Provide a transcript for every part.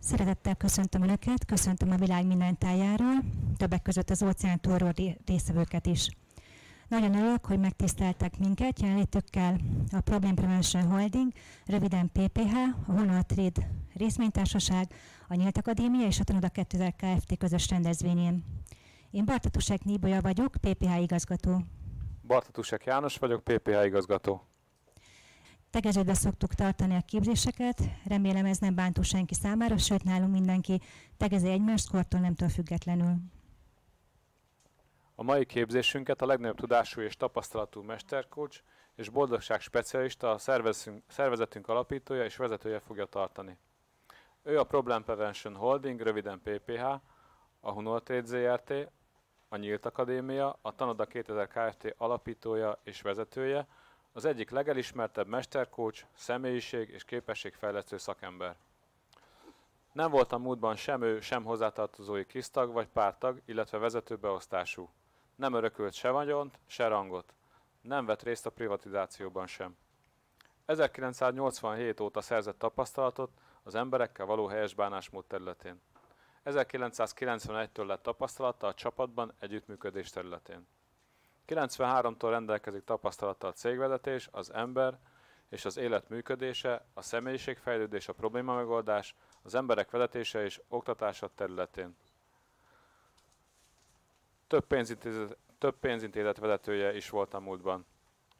Szeretettel köszöntöm Önöket, köszöntöm a világ minden tájáról, többek között az óceán túlról részvevőket is. Nagyon örülök, hogy megtiszteltek minket jelenlétükkel a Problem Prevention Holding, röviden PPH, a Honor Trade részvénytársaság, a Nyílt Akadémia és a Tanoda 2000 Kft. közös rendezvényén. Én Bartatusek Níbolya vagyok, PPH igazgató. Bartatusek János vagyok, PPH igazgató. Tegeződve szoktuk tartani a képzéseket, remélem ez nem bántó senki számára, sőt nálunk mindenki tegezi egymást kortól nemtől függetlenül. A mai képzésünket a legnagyobb tudású és tapasztalatú mesterkocs és boldogság specialista, a szervezetünk alapítója és vezetője fogja tartani. Ő a Problem Prevention Holding, röviden PPH, a Hunol Trade ZRT, a Nyílt Akadémia, a Tanoda 2000 Kft. alapítója és vezetője, az egyik legelismertebb mesterkócs, személyiség és képességfejlesztő szakember. Nem volt a múltban sem ő, sem hozzátartozói kisztag vagy pártag, illetve vezetőbeosztású. Nem örökölt se vagyont, se rangot. Nem vett részt a privatizációban sem. 1987 óta szerzett tapasztalatot az emberekkel való helyes bánásmód területén. 1991-től lett tapasztalata a csapatban együttműködés területén. 93-tól rendelkezik tapasztalattal a cégvezetés, az ember és az élet működése, a személyiségfejlődés, a probléma megoldás, az emberek vezetése és oktatása területén. Több pénzintézet, több pénzintézet vezetője is volt a múltban.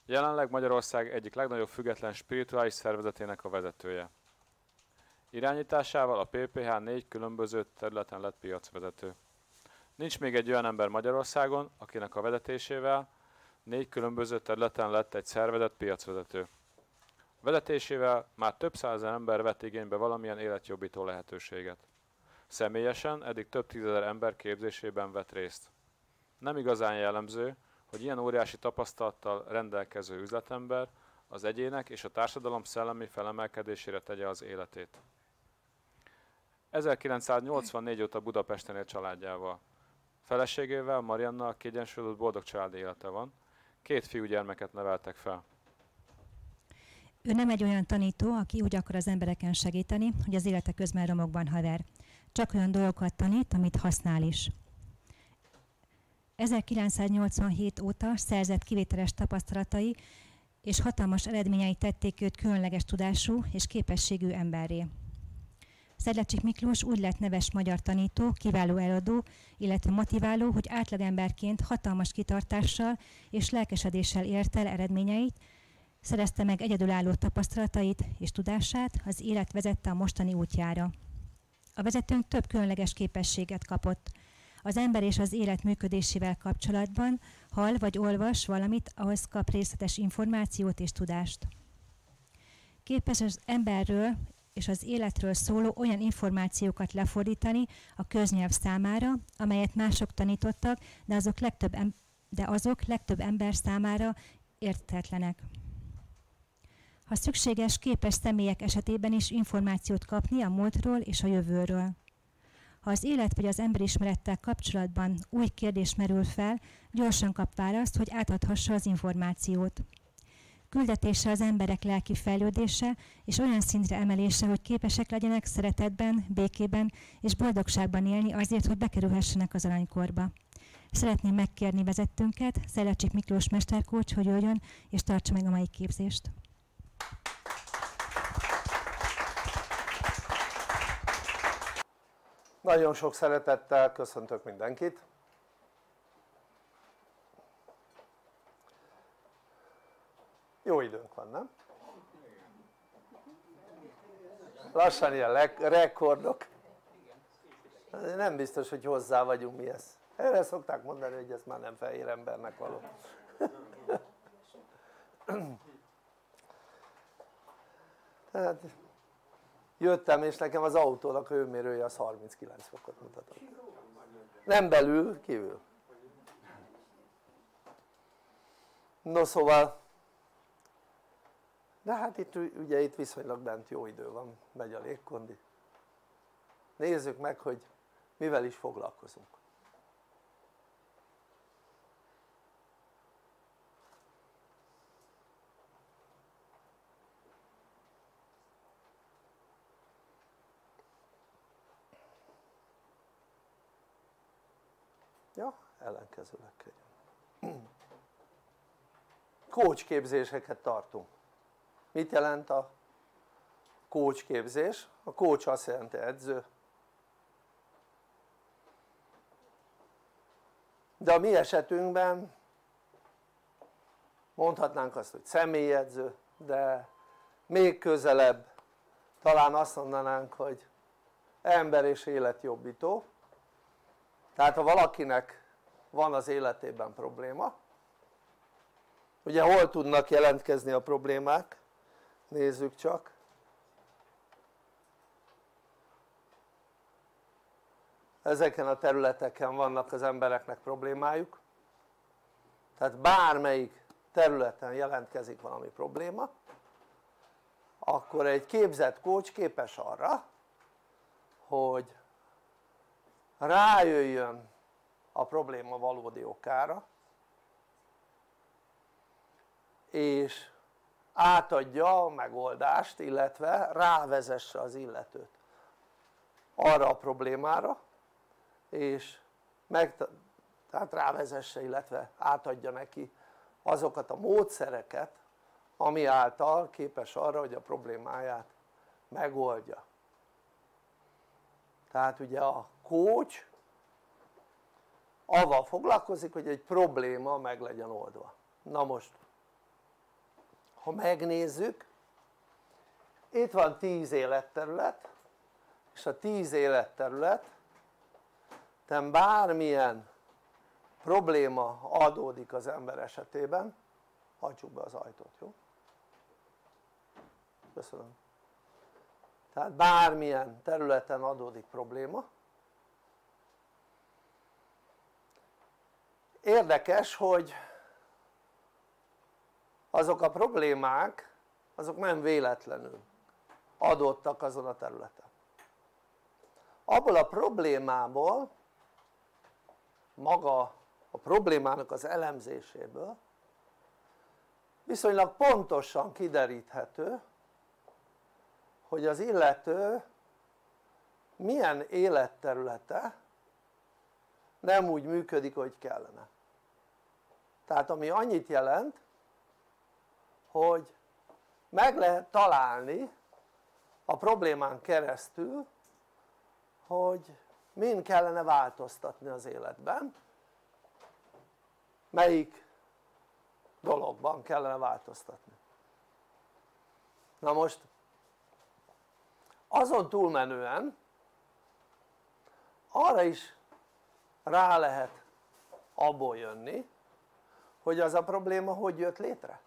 Jelenleg Magyarország egyik legnagyobb független spirituális szervezetének a vezetője. Irányításával a PPH négy különböző területen lett piacvezető. Nincs még egy olyan ember Magyarországon, akinek a vezetésével négy különböző területen lett egy szervezet piacvezető. Vezetésével már több százezer ember vett igénybe valamilyen életjobbító lehetőséget. Személyesen eddig több tízezer ember képzésében vett részt. Nem igazán jellemző, hogy ilyen óriási tapasztalattal rendelkező üzletember az egyének és a társadalom szellemi felemelkedésére tegye az életét. 1984 óta Budapesten él családjával. Feleségével, Marianna kiegyensúlyozott boldog családi élete van. Két fiúgyermeket neveltek fel. Ő nem egy olyan tanító, aki úgy akar az embereken segíteni, hogy az élete közben romokban haver. Csak olyan dolgokat tanít, amit használ is. 1987 óta szerzett kivételes tapasztalatai és hatalmas eredményei tették őt különleges tudású és képességű emberré. Szedlecsik Miklós úgy lett neves magyar tanító, kiváló eladó, illetve motiváló, hogy átlagemberként hatalmas kitartással és lelkesedéssel ért el eredményeit, szerezte meg egyedülálló tapasztalatait és tudását, az élet vezette a mostani útjára. A vezetőnk több különleges képességet kapott. Az ember és az élet működésével kapcsolatban hall vagy olvas valamit, ahhoz kap részletes információt és tudást. Képes az emberről és az életről szóló olyan információkat lefordítani a köznyelv számára, amelyet mások tanítottak, de azok legtöbb, em- de azok legtöbb ember számára értetlenek. Ha szükséges, képes személyek esetében is információt kapni a múltról és a jövőről. Ha az élet vagy az emberismerettel kapcsolatban új kérdés merül fel, gyorsan kap választ, hogy átadhassa az információt. Küldetése az emberek lelki fejlődése és olyan szintre emelése, hogy képesek legyenek szeretetben, békében és boldogságban élni azért, hogy bekerülhessenek az aranykorba. Szeretném megkérni vezetőnket, Szelecsik Miklós mesterkócs, hogy jöjjön és tartsa meg a mai képzést. Nagyon sok szeretettel köszöntök mindenkit. Jó időnk van, nem? Lassan ilyen rekordok. Nem biztos, hogy hozzá vagyunk mi ez. Erre szokták mondani, hogy ez már nem fehér embernek való. Tehát jöttem és nekem az autónak hőmérője az 39 fokot mutatott. Nem belül, kívül. No szóval de hát itt ugye itt viszonylag bent jó idő van, megy a légkondi. Nézzük meg hogy mivel is foglalkozunk. Ja ellenkezőleg kérjünk kócsképzéseket tartunk mit jelent a kócsképzés? a kócs azt jelenti edző. De a mi esetünkben mondhatnánk azt hogy személyedző de még közelebb talán azt mondanánk hogy ember és életjobbító. Tehát ha valakinek van az életében probléma ugye hol tudnak jelentkezni a problémák nézzük csak. Ezeken a területeken vannak az embereknek problémájuk. Tehát bármelyik területen jelentkezik valami probléma akkor egy képzett kócs képes arra hogy rájöjjön a probléma valódi okára és átadja a megoldást illetve rávezesse az illetőt arra a problémára és meg, tehát rávezesse illetve átadja neki azokat a módszereket ami által képes arra hogy a problémáját megoldja. Tehát ugye a coach avval foglalkozik hogy egy probléma meg legyen oldva. Na most ha megnézzük itt van 10 életterület és a 10 életterület tehát bármilyen probléma adódik az ember esetében hagyjuk be az ajtót, jó? köszönöm tehát bármilyen területen adódik probléma érdekes hogy azok a problémák azok nem véletlenül adottak azon a területen. Abból a problémából maga a problémának az elemzéséből viszonylag pontosan kideríthető hogy az illető milyen életterülete nem úgy működik hogy kellene. Tehát ami annyit jelent hogy meg lehet találni a problémán keresztül hogy mind kellene változtatni az életben melyik dologban kellene változtatni. Na most azon túlmenően arra is rá lehet abból jönni hogy az a probléma hogy jött létre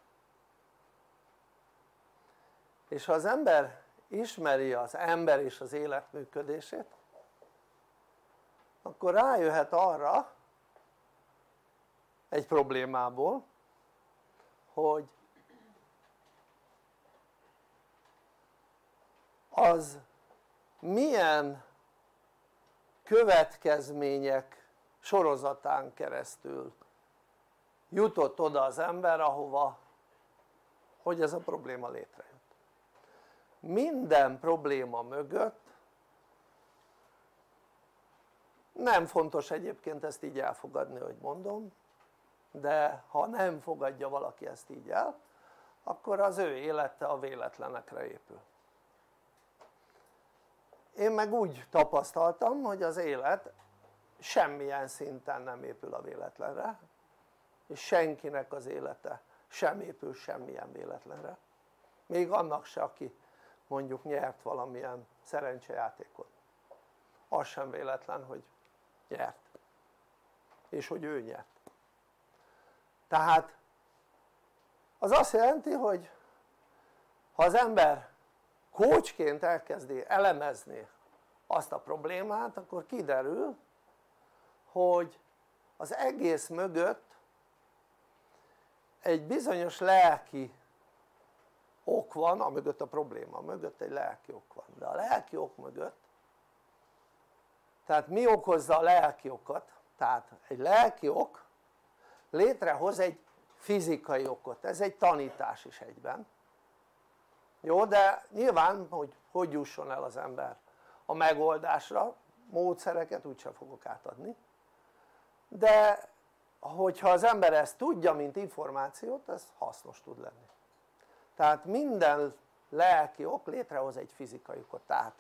és ha az ember ismeri az ember és az élet működését akkor rájöhet arra egy problémából hogy az milyen következmények sorozatán keresztül jutott oda az ember ahova hogy ez a probléma létrejött minden probléma mögött nem fontos egyébként ezt így elfogadni hogy mondom de ha nem fogadja valaki ezt így el akkor az ő élete a véletlenekre épül. Én meg úgy tapasztaltam hogy az élet semmilyen szinten nem épül a véletlenre és senkinek az élete sem épül semmilyen véletlenre. Még annak se aki mondjuk nyert valamilyen szerencsejátékot. Az sem véletlen hogy nyert. És hogy ő nyert. Tehát az azt jelenti hogy ha az ember kócsként elkezdi elemezni azt a problémát akkor kiderül hogy az egész mögött egy bizonyos lelki ok van, amögött a probléma mögött egy lelki ok van, de a lelki ok mögött tehát mi okozza a lelki okat? tehát egy lelki ok létrehoz egy fizikai okot, ez egy tanítás is egyben. Jó de nyilván hogy hogy jusson el az ember a megoldásra módszereket úgyse fogok átadni. De hogyha az ember ezt tudja mint információt ez hasznos tud lenni tehát minden lelki ok létrehoz egy fizikai okot. Tehát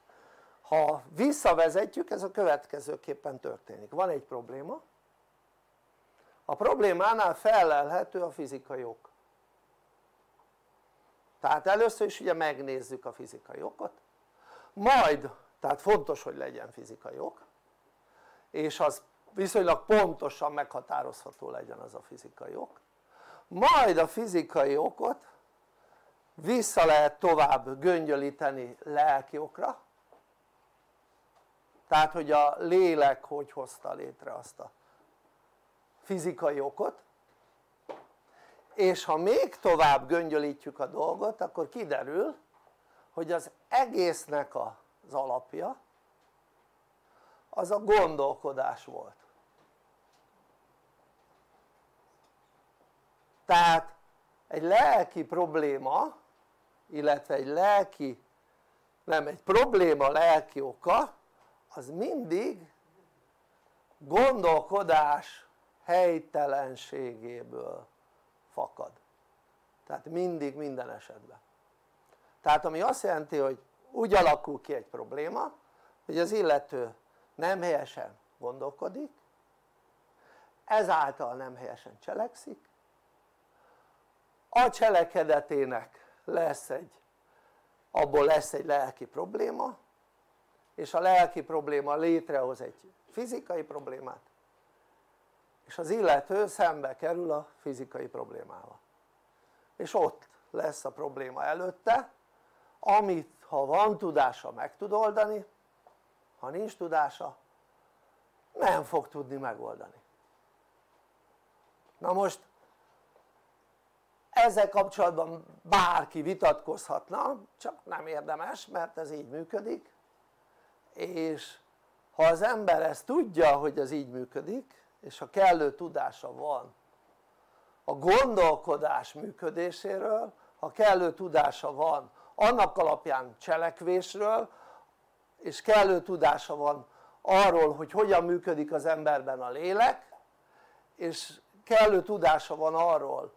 ha visszavezetjük ez a következőképpen történik. Van egy probléma. A problémánál felelhető a fizikai ok. Tehát először is ugye megnézzük a fizikai okot. Majd tehát fontos hogy legyen fizikai ok és az viszonylag pontosan meghatározható legyen az a fizikai ok. Majd a fizikai okot vissza lehet tovább göngyölíteni lelki okra. Tehát hogy a lélek hogy hozta létre azt a fizikai okot. És ha még tovább göngyölítjük a dolgot akkor kiderül hogy az egésznek az alapja az a gondolkodás volt. Tehát egy lelki probléma illetve egy lelki nem egy probléma lelki oka az mindig gondolkodás helytelenségéből fakad. Tehát mindig minden esetben. Tehát ami azt jelenti hogy úgy alakul ki egy probléma hogy az illető nem helyesen gondolkodik ezáltal nem helyesen cselekszik a cselekedetének lesz egy abból lesz egy lelki probléma és a lelki probléma létrehoz egy fizikai problémát és az illető szembe kerül a fizikai problémával. És ott lesz a probléma előtte amit ha van tudása meg tud oldani ha nincs tudása nem fog tudni megoldani. Na most ezzel kapcsolatban bárki vitatkozhatna csak nem érdemes mert ez így működik. És ha az ember ezt tudja hogy ez így működik és ha kellő tudása van a gondolkodás működéséről ha kellő tudása van annak alapján cselekvésről és kellő tudása van arról hogy hogyan működik az emberben a lélek és kellő tudása van arról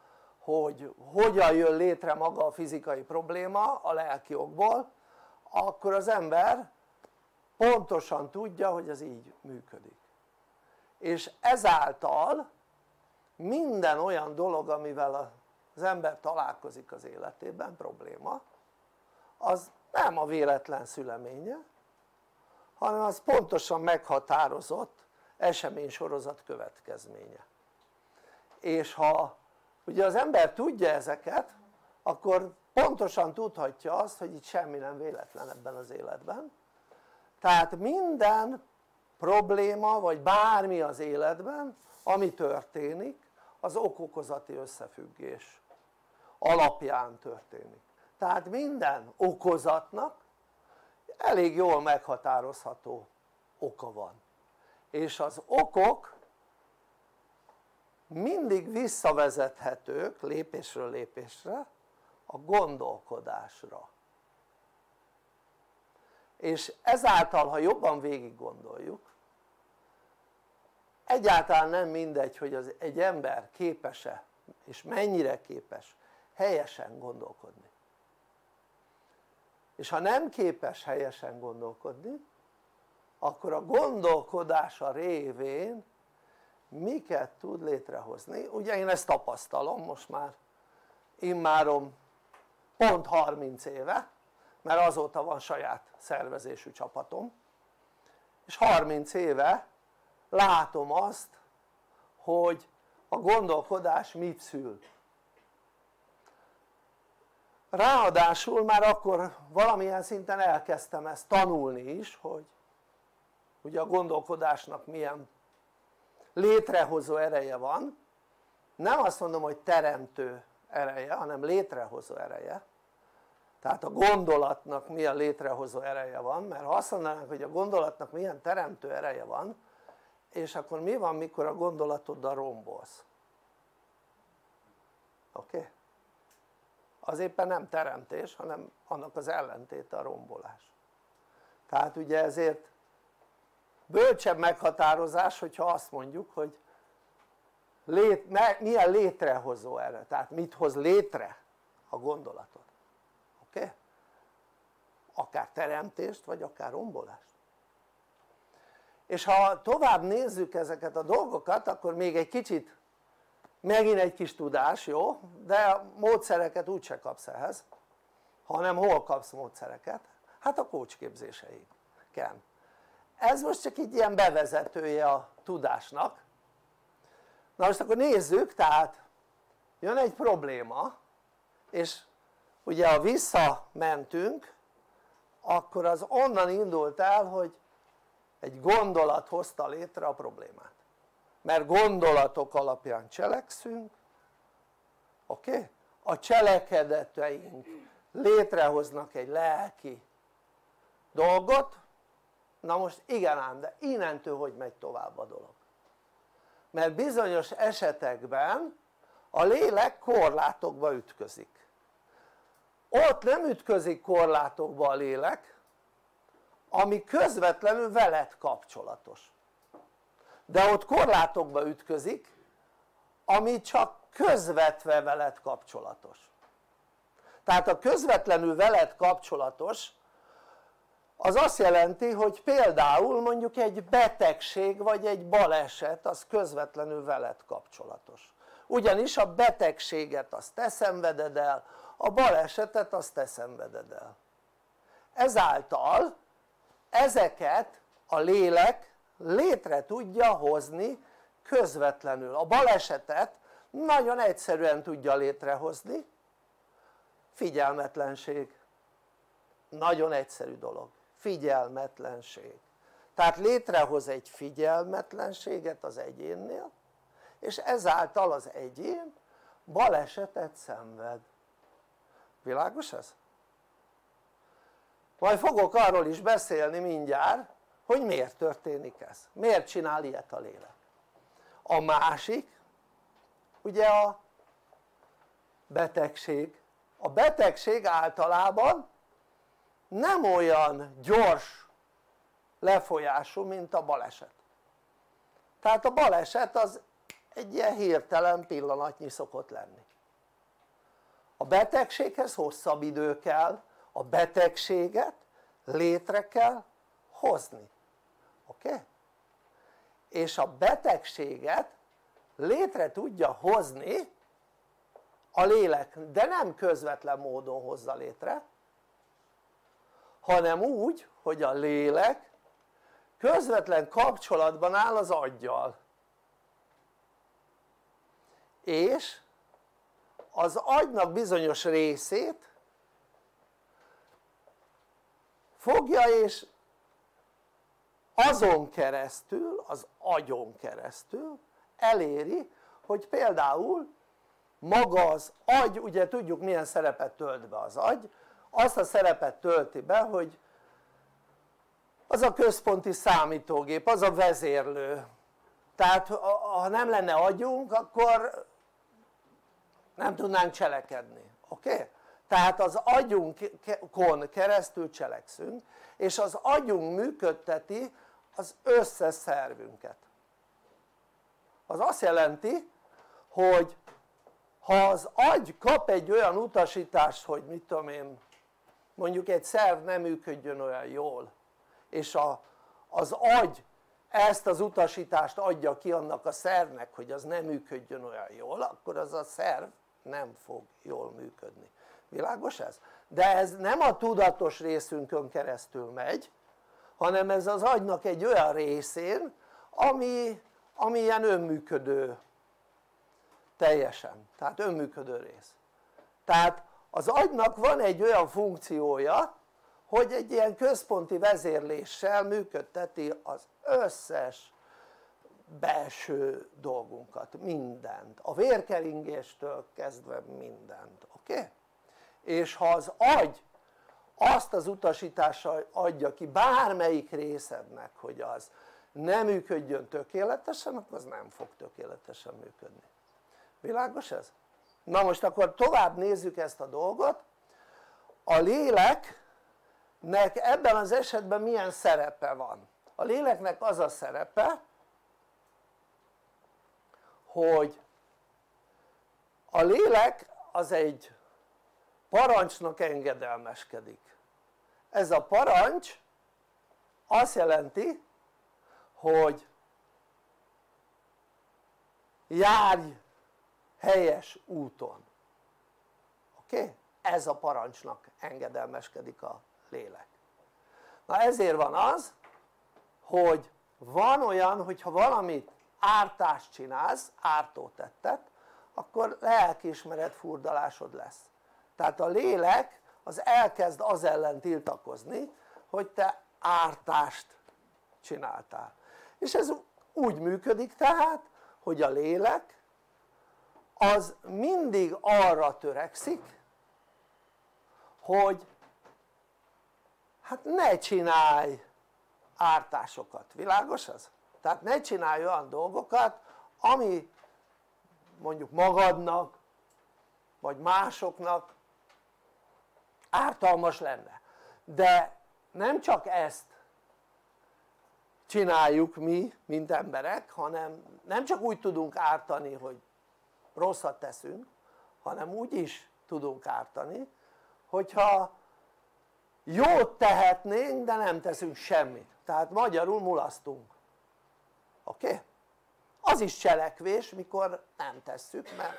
hogy hogyan jön létre maga a fizikai probléma a lelki okból akkor az ember pontosan tudja hogy ez így működik. És ezáltal minden olyan dolog amivel az ember találkozik az életében probléma az nem a véletlen szüleménye hanem az pontosan meghatározott eseménysorozat következménye. És ha ugye az ember tudja ezeket akkor pontosan tudhatja azt hogy itt semmi nem véletlen ebben az életben. Tehát minden probléma vagy bármi az életben ami történik az okokozati összefüggés alapján történik. Tehát minden okozatnak elég jól meghatározható oka van. És az okok mindig visszavezethetők lépésről lépésre a gondolkodásra. És ezáltal ha jobban végig gondoljuk egyáltalán nem mindegy hogy az egy ember képes-e és mennyire képes helyesen gondolkodni. És ha nem képes helyesen gondolkodni akkor a gondolkodása révén miket tud létrehozni? Ugye én ezt tapasztalom most már. Immárom pont 30 éve mert azóta van saját szervezésű csapatom. És 30 éve látom azt hogy a gondolkodás mit szül. Ráadásul már akkor valamilyen szinten elkezdtem ezt tanulni is hogy ugye a gondolkodásnak milyen létrehozó ereje van nem azt mondom hogy teremtő ereje hanem létrehozó ereje tehát a gondolatnak milyen létrehozó ereje van mert ha azt mondanánk hogy a gondolatnak milyen teremtő ereje van és akkor mi van mikor a gondolatoddal rombolsz oké? Okay? az éppen nem teremtés hanem annak az ellentéte a rombolás tehát ugye ezért bölcsebb meghatározás hogyha azt mondjuk hogy lét, milyen létrehozó erre, tehát mit hoz létre a gondolatot, oké? Okay? akár teremtést vagy akár rombolást és ha tovább nézzük ezeket a dolgokat akkor még egy kicsit megint egy kis tudás jó de a módszereket úgyse kapsz ehhez hanem hol kapsz módszereket? hát a kócsképzéseiken ez most csak egy ilyen bevezetője a tudásnak na most akkor nézzük tehát jön egy probléma és ugye ha visszamentünk akkor az onnan indult el hogy egy gondolat hozta létre a problémát mert gondolatok alapján cselekszünk oké? Okay? a cselekedeteink létrehoznak egy lelki dolgot na most igen ám de innentől hogy megy tovább a dolog? Mert bizonyos esetekben a lélek korlátokba ütközik. Ott nem ütközik korlátokba a lélek ami közvetlenül veled kapcsolatos. De ott korlátokba ütközik ami csak közvetve veled kapcsolatos. Tehát a közvetlenül veled kapcsolatos az azt jelenti hogy például mondjuk egy betegség vagy egy baleset az közvetlenül veled kapcsolatos. Ugyanis a betegséget azt te szenveded el a balesetet azt te szenveded el. Ezáltal ezeket a lélek létre tudja hozni közvetlenül. A balesetet nagyon egyszerűen tudja létrehozni. Figyelmetlenség. Nagyon egyszerű dolog figyelmetlenség. Tehát létrehoz egy figyelmetlenséget az egyénnél és ezáltal az egyén balesetet szenved. Világos ez? majd fogok arról is beszélni mindjárt hogy miért történik ez, miért csinál ilyet a lélek? A másik ugye a betegség. A betegség általában nem olyan gyors lefolyású mint a baleset tehát a baleset az egy ilyen hirtelen pillanatnyi szokott lenni a betegséghez hosszabb idő kell a betegséget létre kell hozni oké? Okay? és a betegséget létre tudja hozni a lélek de nem közvetlen módon hozza létre hanem úgy hogy a lélek közvetlen kapcsolatban áll az aggyal. És az agynak bizonyos részét fogja és azon keresztül, az agyon keresztül eléri hogy például maga az agy, ugye tudjuk milyen szerepet tölt be az agy azt a szerepet tölti be hogy az a központi számítógép, az a vezérlő tehát ha nem lenne agyunk akkor nem tudnánk cselekedni, oké? Okay? tehát az agyunkon keresztül cselekszünk és az agyunk működteti az összes szervünket az azt jelenti hogy ha az agy kap egy olyan utasítást hogy mit tudom én mondjuk egy szerv nem működjön olyan jól és a, az agy ezt az utasítást adja ki annak a szervnek hogy az nem működjön olyan jól akkor az a szerv nem fog jól működni. Világos ez? de ez nem a tudatos részünkön keresztül megy hanem ez az agynak egy olyan részén ami, ami ilyen önműködő teljesen, tehát önműködő rész. Tehát az agynak van egy olyan funkciója hogy egy ilyen központi vezérléssel működteti az összes belső dolgunkat, mindent, a vérkeringéstől kezdve mindent, oké? Okay? és ha az agy azt az utasítással adja ki bármelyik részednek hogy az nem működjön tökéletesen akkor az nem fog tökéletesen működni világos ez? Na most akkor tovább nézzük ezt a dolgot a léleknek ebben az esetben milyen szerepe van? a léleknek az a szerepe hogy a lélek az egy parancsnak engedelmeskedik ez a parancs azt jelenti hogy járj helyes úton oké? Okay? ez a parancsnak engedelmeskedik a lélek na ezért van az hogy van olyan hogyha valamit ártást csinálsz, ártó tettet akkor lelkiismeret furdalásod lesz tehát a lélek az elkezd az ellen tiltakozni hogy te ártást csináltál és ez úgy működik tehát hogy a lélek az mindig arra törekszik hogy hát ne csinálj ártásokat, világos ez? tehát ne csinálj olyan dolgokat ami mondjuk magadnak vagy másoknak ártalmas lenne de nem csak ezt csináljuk mi mint emberek hanem nem csak úgy tudunk ártani hogy rosszat teszünk hanem úgy is tudunk ártani hogyha jót tehetnénk de nem teszünk semmit tehát magyarul mulasztunk oké? Okay? az is cselekvés mikor nem tesszük meg,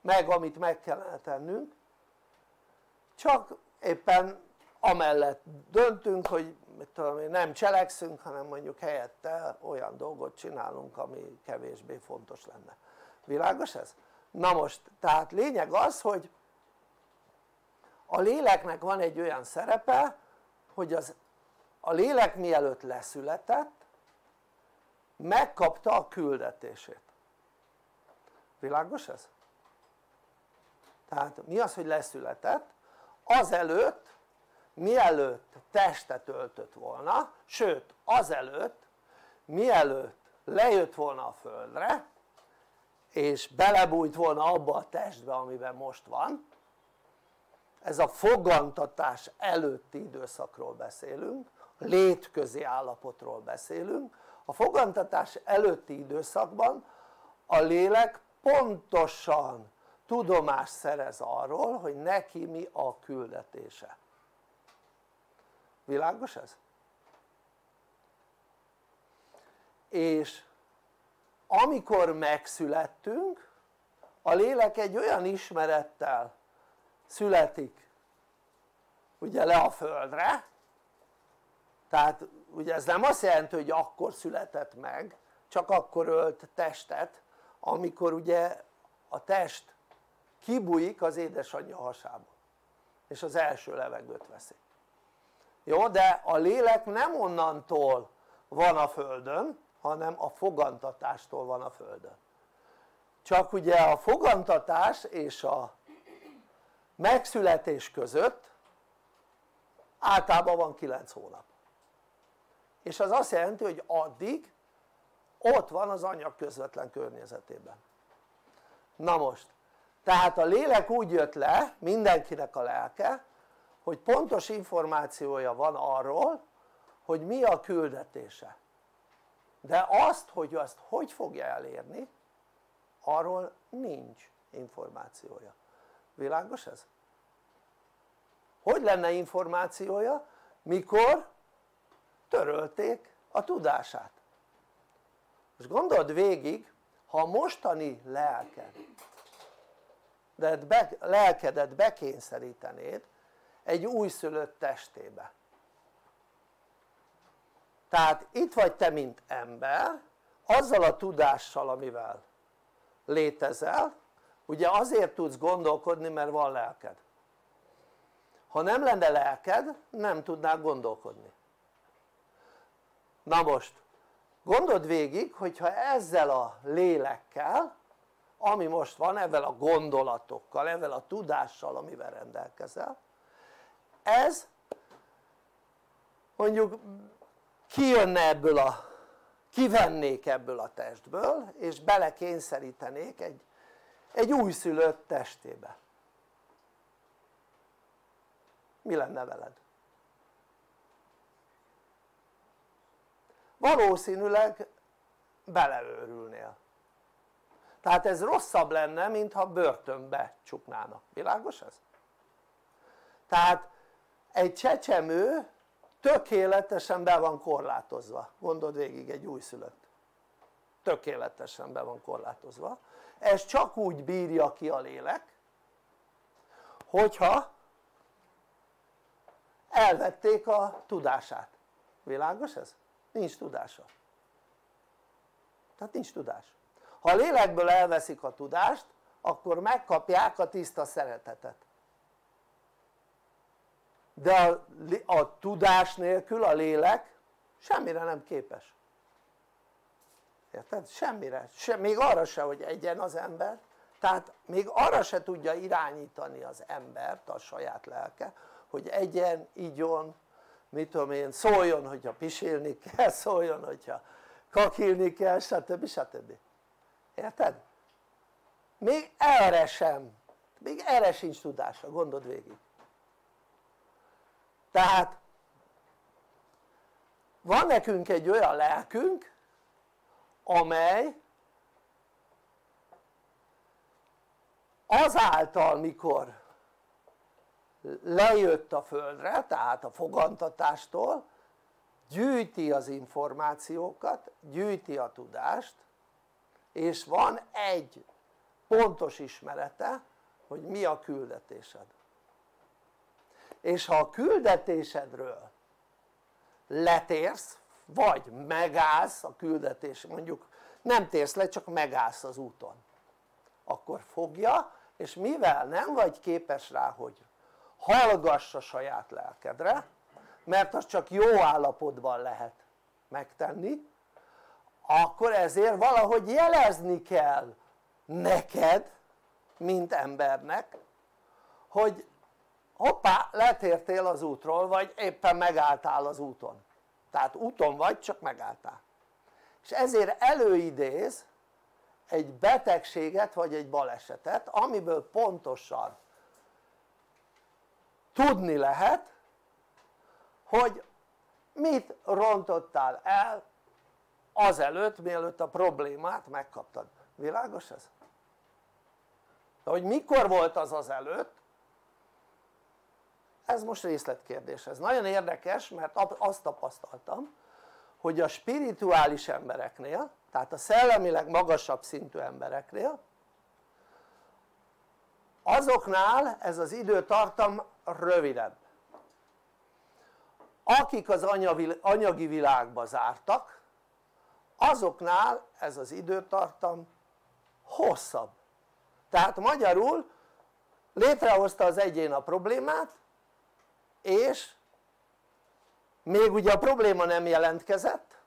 meg amit meg kellene tennünk csak éppen amellett döntünk hogy mit tudom én, nem cselekszünk hanem mondjuk helyette olyan dolgot csinálunk ami kevésbé fontos lenne világos ez? na most tehát lényeg az hogy a léleknek van egy olyan szerepe hogy az, a lélek mielőtt leszületett megkapta a küldetését világos ez? tehát mi az hogy leszületett? azelőtt mielőtt testet öltött volna sőt azelőtt mielőtt lejött volna a földre és belebújt volna abba a testbe amiben most van. Ez a fogantatás előtti időszakról beszélünk létközi állapotról beszélünk. A fogantatás előtti időszakban a lélek pontosan tudomást szerez arról hogy neki mi a küldetése. Világos ez? és amikor megszülettünk a lélek egy olyan ismerettel születik ugye le a földre. Tehát ugye ez nem azt jelenti hogy akkor született meg csak akkor ölt testet amikor ugye a test kibújik az édesanyja hasába és az első levegőt veszi. Jó de a lélek nem onnantól van a földön hanem a fogantatástól van a földön. Csak ugye a fogantatás és a megszületés között általában van 9 hónap. És az azt jelenti hogy addig ott van az anyag közvetlen környezetében. Na most tehát a lélek úgy jött le mindenkinek a lelke hogy pontos információja van arról hogy mi a küldetése de azt hogy azt hogy fogja elérni arról nincs információja világos ez? hogy lenne információja mikor törölték a tudását most gondold végig ha a mostani lelked de lelkedet bekényszerítenéd egy újszülött testébe tehát itt vagy te mint ember azzal a tudással amivel létezel ugye azért tudsz gondolkodni mert van lelked. Ha nem lenne lelked nem tudnál gondolkodni. Na most gondold végig hogyha ezzel a lélekkel ami most van ezzel a gondolatokkal, ezzel a tudással amivel rendelkezel ez mondjuk kijönne ebből a kivennék ebből a testből és belekényszerítenék egy, egy újszülött testébe mi lenne veled? valószínűleg beleőrülnél tehát ez rosszabb lenne mintha börtönbe csuknának, világos ez? tehát egy csecsemő tökéletesen be van korlátozva, gondold végig egy újszülött. Tökéletesen be van korlátozva. Ez csak úgy bírja ki a lélek hogyha elvették a tudását, világos ez? nincs tudása. Tehát nincs tudás. Ha a lélekből elveszik a tudást akkor megkapják a tiszta szeretetet de a, a tudás nélkül a lélek semmire nem képes érted? semmire, se, még arra se hogy egyen az ember tehát még arra se tudja irányítani az embert a saját lelke hogy egyen, igyon, mit tudom én, szóljon hogyha pisilni kell, szóljon hogyha kakilni kell stb. stb. érted? még erre sem, még erre sincs tudása, gondold végig tehát van nekünk egy olyan lelkünk amely azáltal mikor lejött a földre tehát a fogantatástól gyűjti az információkat, gyűjti a tudást és van egy pontos ismerete hogy mi a küldetésed és ha a küldetésedről letérsz vagy megállsz a küldetés mondjuk nem térsz le csak megállsz az úton akkor fogja és mivel nem vagy képes rá hogy hallgass a saját lelkedre mert az csak jó állapotban lehet megtenni akkor ezért valahogy jelezni kell neked mint embernek hogy hoppá letértél az útról vagy éppen megálltál az úton. Tehát úton vagy csak megálltál. És ezért előidéz egy betegséget vagy egy balesetet amiből pontosan tudni lehet hogy mit rontottál el azelőtt mielőtt a problémát megkaptad, világos ez? de hogy mikor volt az az előtt ez most részletkérdés, ez nagyon érdekes mert azt tapasztaltam hogy a spirituális embereknél tehát a szellemileg magasabb szintű embereknél azoknál ez az időtartam rövidebb. Akik az anyagi világba zártak azoknál ez az időtartam hosszabb. Tehát magyarul létrehozta az egyén a problémát és még ugye a probléma nem jelentkezett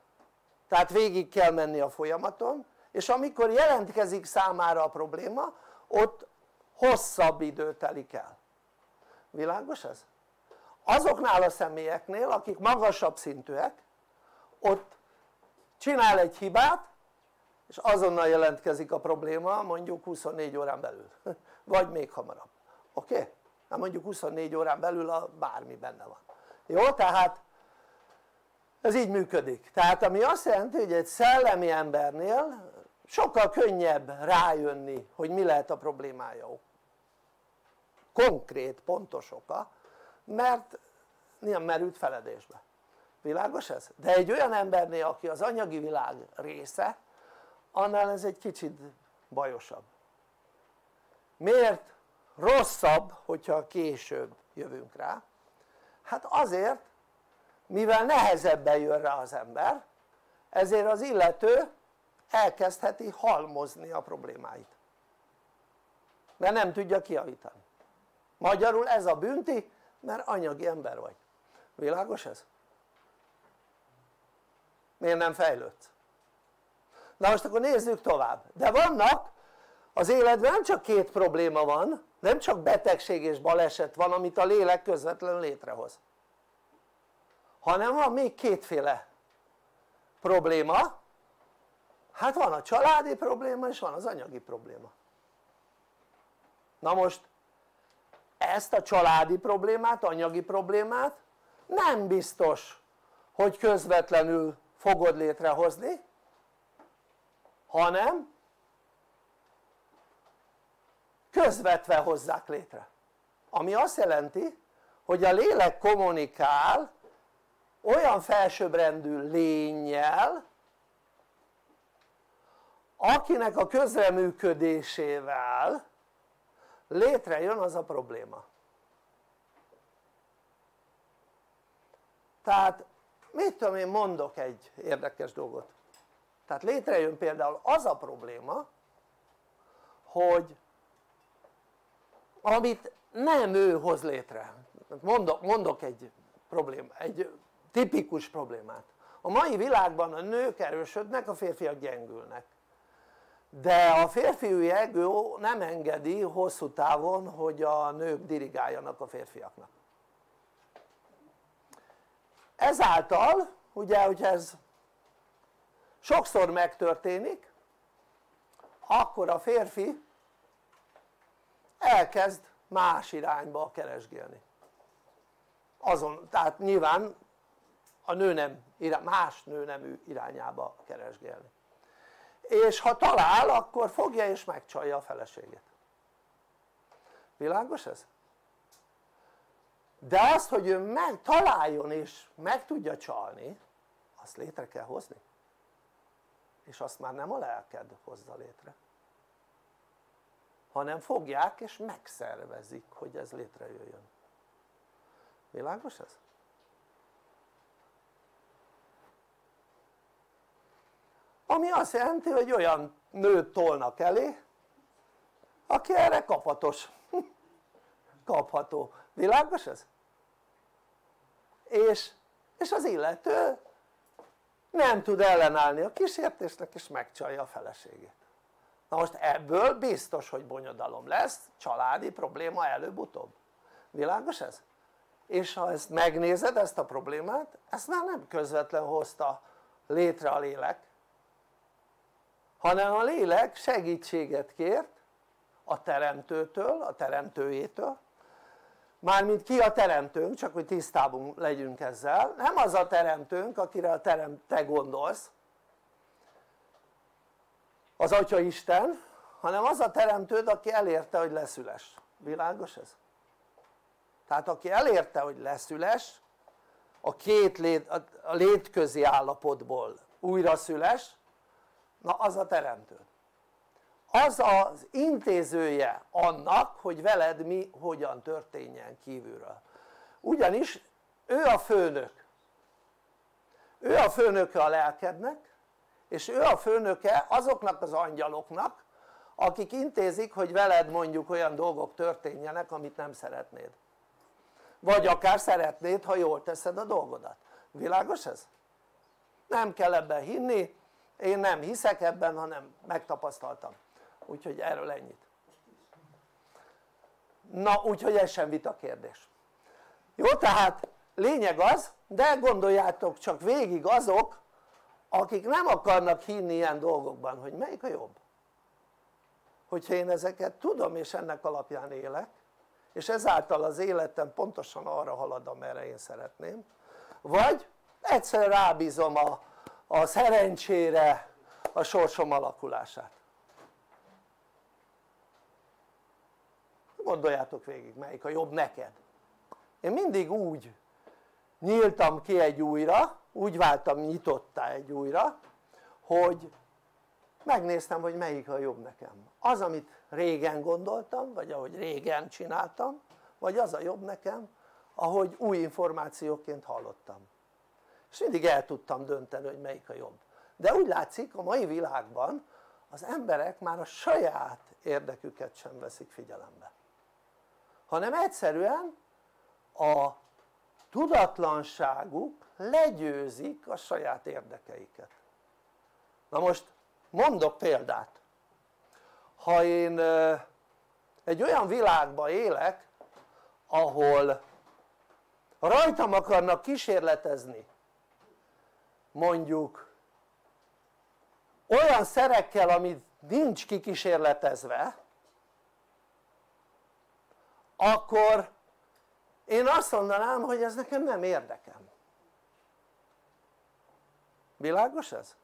tehát végig kell menni a folyamaton és amikor jelentkezik számára a probléma ott hosszabb idő telik el világos ez? azoknál a személyeknél akik magasabb szintűek ott csinál egy hibát és azonnal jelentkezik a probléma mondjuk 24 órán belül vagy még hamarabb oké? Okay? Na mondjuk 24 órán belül a bármi benne van. Jó? tehát ez így működik. Tehát ami azt jelenti hogy egy szellemi embernél sokkal könnyebb rájönni hogy mi lehet a problémája. Konkrét, pontos oka mert nem merült feledésbe. Világos ez? de egy olyan embernél aki az anyagi világ része annál ez egy kicsit bajosabb. Miért rosszabb hogyha később jövünk rá? hát azért mivel nehezebben jön rá az ember ezért az illető elkezdheti halmozni a problémáit mert nem tudja kiavítani magyarul ez a bünti mert anyagi ember vagy világos ez? miért nem fejlődsz? na most akkor nézzük tovább de vannak az életben nem csak két probléma van nem csak betegség és baleset van amit a lélek közvetlenül létrehoz hanem van még kétféle probléma. Hát van a családi probléma és van az anyagi probléma. Na most ezt a családi problémát, anyagi problémát nem biztos hogy közvetlenül fogod létrehozni hanem közvetve hozzák létre. Ami azt jelenti hogy a lélek kommunikál olyan felsőbbrendű lényjel akinek a közreműködésével létrejön az a probléma. Tehát mit tudom én mondok egy érdekes dolgot. Tehát létrejön például az a probléma hogy amit nem ő hoz létre. Mondok, mondok egy problém, egy tipikus problémát. A mai világban a nők erősödnek a férfiak gyengülnek. De a férfiúi ego nem engedi hosszú távon hogy a nők dirigáljanak a férfiaknak. Ezáltal ugye hogy ez sokszor megtörténik akkor a férfi elkezd más irányba keresgélni. Azon, tehát nyilván a nő nem, más nő nemű irányába keresgélni. És ha talál akkor fogja és megcsalja a feleségét. Világos ez? de azt hogy ő meg találjon és meg tudja csalni azt létre kell hozni. És azt már nem a lelked hozza létre hanem fogják és megszervezik hogy ez létrejöjjön világos ez? ami azt jelenti hogy olyan nőt tolnak elé aki erre kapatos kapható, világos ez? és, és az illető nem tud ellenállni a kísértésnek és megcsalja a feleségét na most ebből biztos hogy bonyodalom lesz, családi probléma előbb-utóbb, világos ez? és ha ezt megnézed ezt a problémát ezt már nem közvetlen hozta létre a lélek hanem a lélek segítséget kért a teremtőtől, a teremtőjétől. Mármint ki a teremtőnk, csak hogy tisztában legyünk ezzel, nem az a teremtőnk akire a terem, te gondolsz az Atya Isten hanem az a teremtőd aki elérte hogy leszüles, világos ez? tehát aki elérte hogy leszüles a két lét, a létközi állapotból újra szüles na az a teremtő az az intézője annak hogy veled mi hogyan történjen kívülről. Ugyanis ő a főnök. Ő a főnöke a lelkednek és ő a főnöke azoknak az angyaloknak akik intézik hogy veled mondjuk olyan dolgok történjenek amit nem szeretnéd. Vagy akár szeretnéd ha jól teszed a dolgodat, világos ez? nem kell ebben hinni, én nem hiszek ebben hanem megtapasztaltam. Úgyhogy erről ennyit. Na úgyhogy ez sem vita kérdés. Jó tehát lényeg az de gondoljátok csak végig azok akik nem akarnak hinni ilyen dolgokban hogy melyik a jobb. Hogyha én ezeket tudom és ennek alapján élek és ezáltal az életem pontosan arra halad amerre én szeretném vagy egyszer rábízom a, a szerencsére a sorsom alakulását. Gondoljátok végig melyik a jobb neked. Én mindig úgy nyíltam ki egy újra úgy váltam nyitottá egy újra hogy megnéztem hogy melyik a jobb nekem. Az amit régen gondoltam vagy ahogy régen csináltam vagy az a jobb nekem ahogy új információként hallottam. És mindig el tudtam dönteni hogy melyik a jobb. De úgy látszik a mai világban az emberek már a saját érdeküket sem veszik figyelembe. Hanem egyszerűen a tudatlanságuk legyőzik a saját érdekeiket. Na most mondok példát. Ha én egy olyan világban élek ahol rajtam akarnak kísérletezni mondjuk olyan szerekkel amit nincs kikísérletezve akkor én azt mondanám hogy ez nekem nem érdekem világos ez?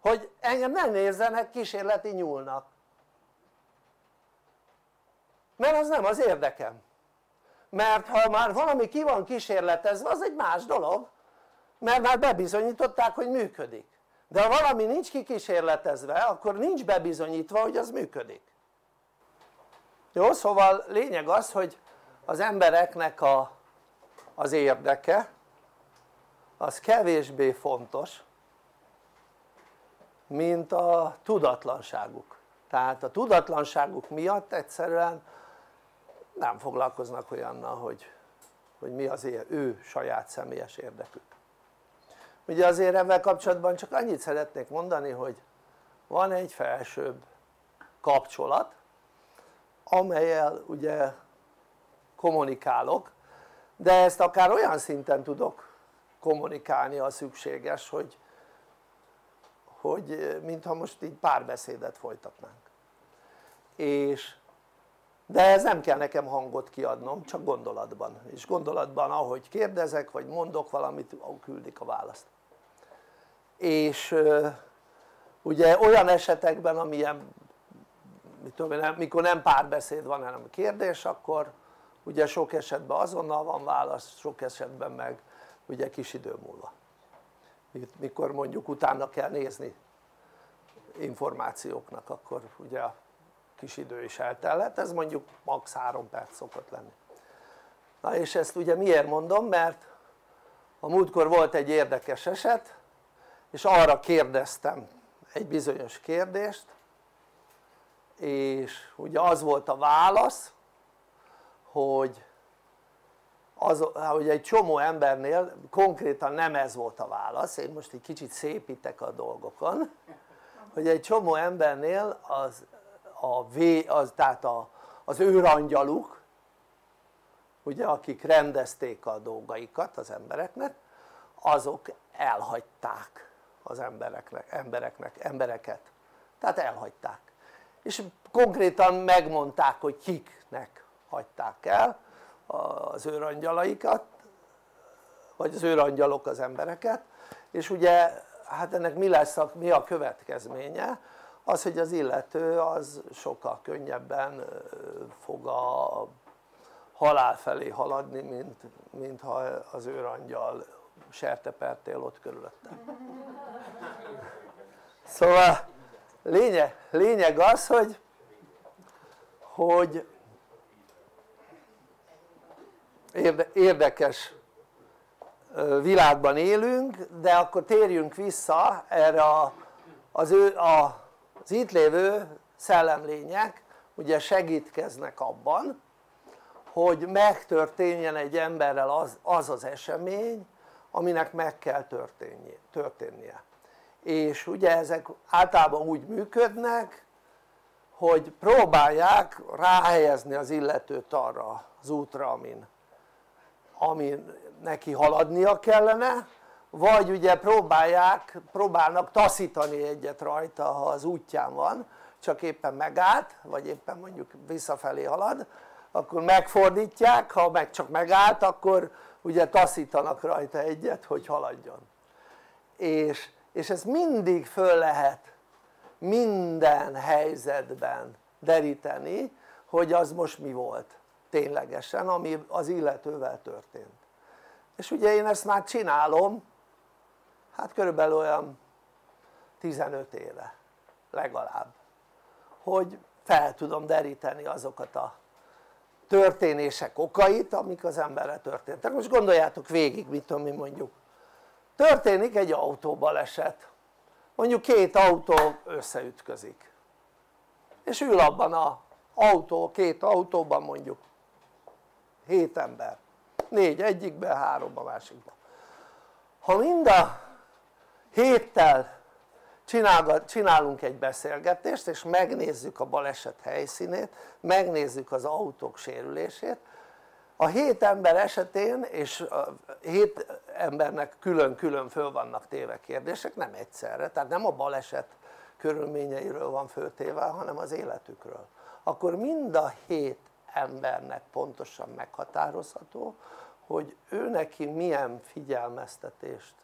hogy engem nem nézzenek kísérleti nyúlnak mert az nem az érdekem mert ha már valami ki van kísérletezve az egy más dolog mert már bebizonyították hogy működik de ha valami nincs kikísérletezve akkor nincs bebizonyítva hogy az működik jó? szóval lényeg az hogy az embereknek a, az érdeke az kevésbé fontos mint a tudatlanságuk. Tehát a tudatlanságuk miatt egyszerűen nem foglalkoznak olyannal hogy, hogy mi az ő saját személyes érdekük. Ugye azért ebben kapcsolatban csak annyit szeretnék mondani hogy van egy felsőbb kapcsolat amelyel ugye kommunikálok de ezt akár olyan szinten tudok kommunikálni ha szükséges hogy, hogy mintha most így párbeszédet folytatnánk. És de ez nem kell nekem hangot kiadnom csak gondolatban. És gondolatban ahogy kérdezek vagy mondok valamit küldik a választ. És ugye olyan esetekben amilyen mit tudom én, mikor nem párbeszéd van hanem kérdés akkor ugye sok esetben azonnal van válasz sok esetben meg ugye kis idő múlva mikor mondjuk utána kell nézni információknak akkor ugye a kis idő is eltellett, ez mondjuk max. 3 perc szokott lenni na és ezt ugye miért mondom? mert a múltkor volt egy érdekes eset és arra kérdeztem egy bizonyos kérdést és ugye az volt a válasz hogy az, hogy egy csomó embernél konkrétan nem ez volt a válasz, én most egy kicsit szépítek a dolgokon hogy egy csomó embernél az a v, az, tehát a, az őrangyaluk ugye akik rendezték a dolgaikat az embereknek azok elhagyták az embereknek, embereknek, embereket. Tehát elhagyták. És konkrétan megmondták hogy kiknek hagyták el az őrangyalaikat vagy az őrangyalok az embereket. És ugye hát ennek mi lesz a, mi a következménye? Az hogy az illető az sokkal könnyebben fog a halál felé haladni mint, mint ha az őrangyal sertepertél ott körülötte. Szóval lényeg, lényeg az hogy hogy érdekes világban élünk de akkor térjünk vissza erre az, ő, a, az itt lévő szellemlények ugye segítkeznek abban hogy megtörténjen egy emberrel az az, az esemény aminek meg kell történnie. És ugye ezek általában úgy működnek hogy próbálják ráhelyezni az illetőt arra az útra amin, amin neki haladnia kellene vagy ugye próbálják, próbálnak taszítani egyet rajta ha az útján van csak éppen megállt vagy éppen mondjuk visszafelé halad akkor megfordítják ha meg csak megállt akkor ugye taszítanak rajta egyet hogy haladjon. És, és ezt mindig föl lehet minden helyzetben deríteni hogy az most mi volt ténylegesen ami az illetővel történt. És ugye én ezt már csinálom hát körülbelül olyan 15 éve legalább hogy fel tudom deríteni azokat a történések okait amik az emberre történtek. Most gondoljátok végig mit tudom én mondjuk. Történik egy autóbaleset. Mondjuk két autó összeütközik. És ül abban a autó, két autóban mondjuk hét ember. Négy egyikben, három a másikban ha mind a héttel csinálunk egy beszélgetést és megnézzük a baleset helyszínét megnézzük az autók sérülését a hét ember esetén és a hét embernek külön-külön föl vannak téve kérdések nem egyszerre. Tehát nem a baleset körülményeiről van föltéve hanem az életükről. Akkor mind a hét embernek pontosan meghatározható hogy ő neki milyen figyelmeztetést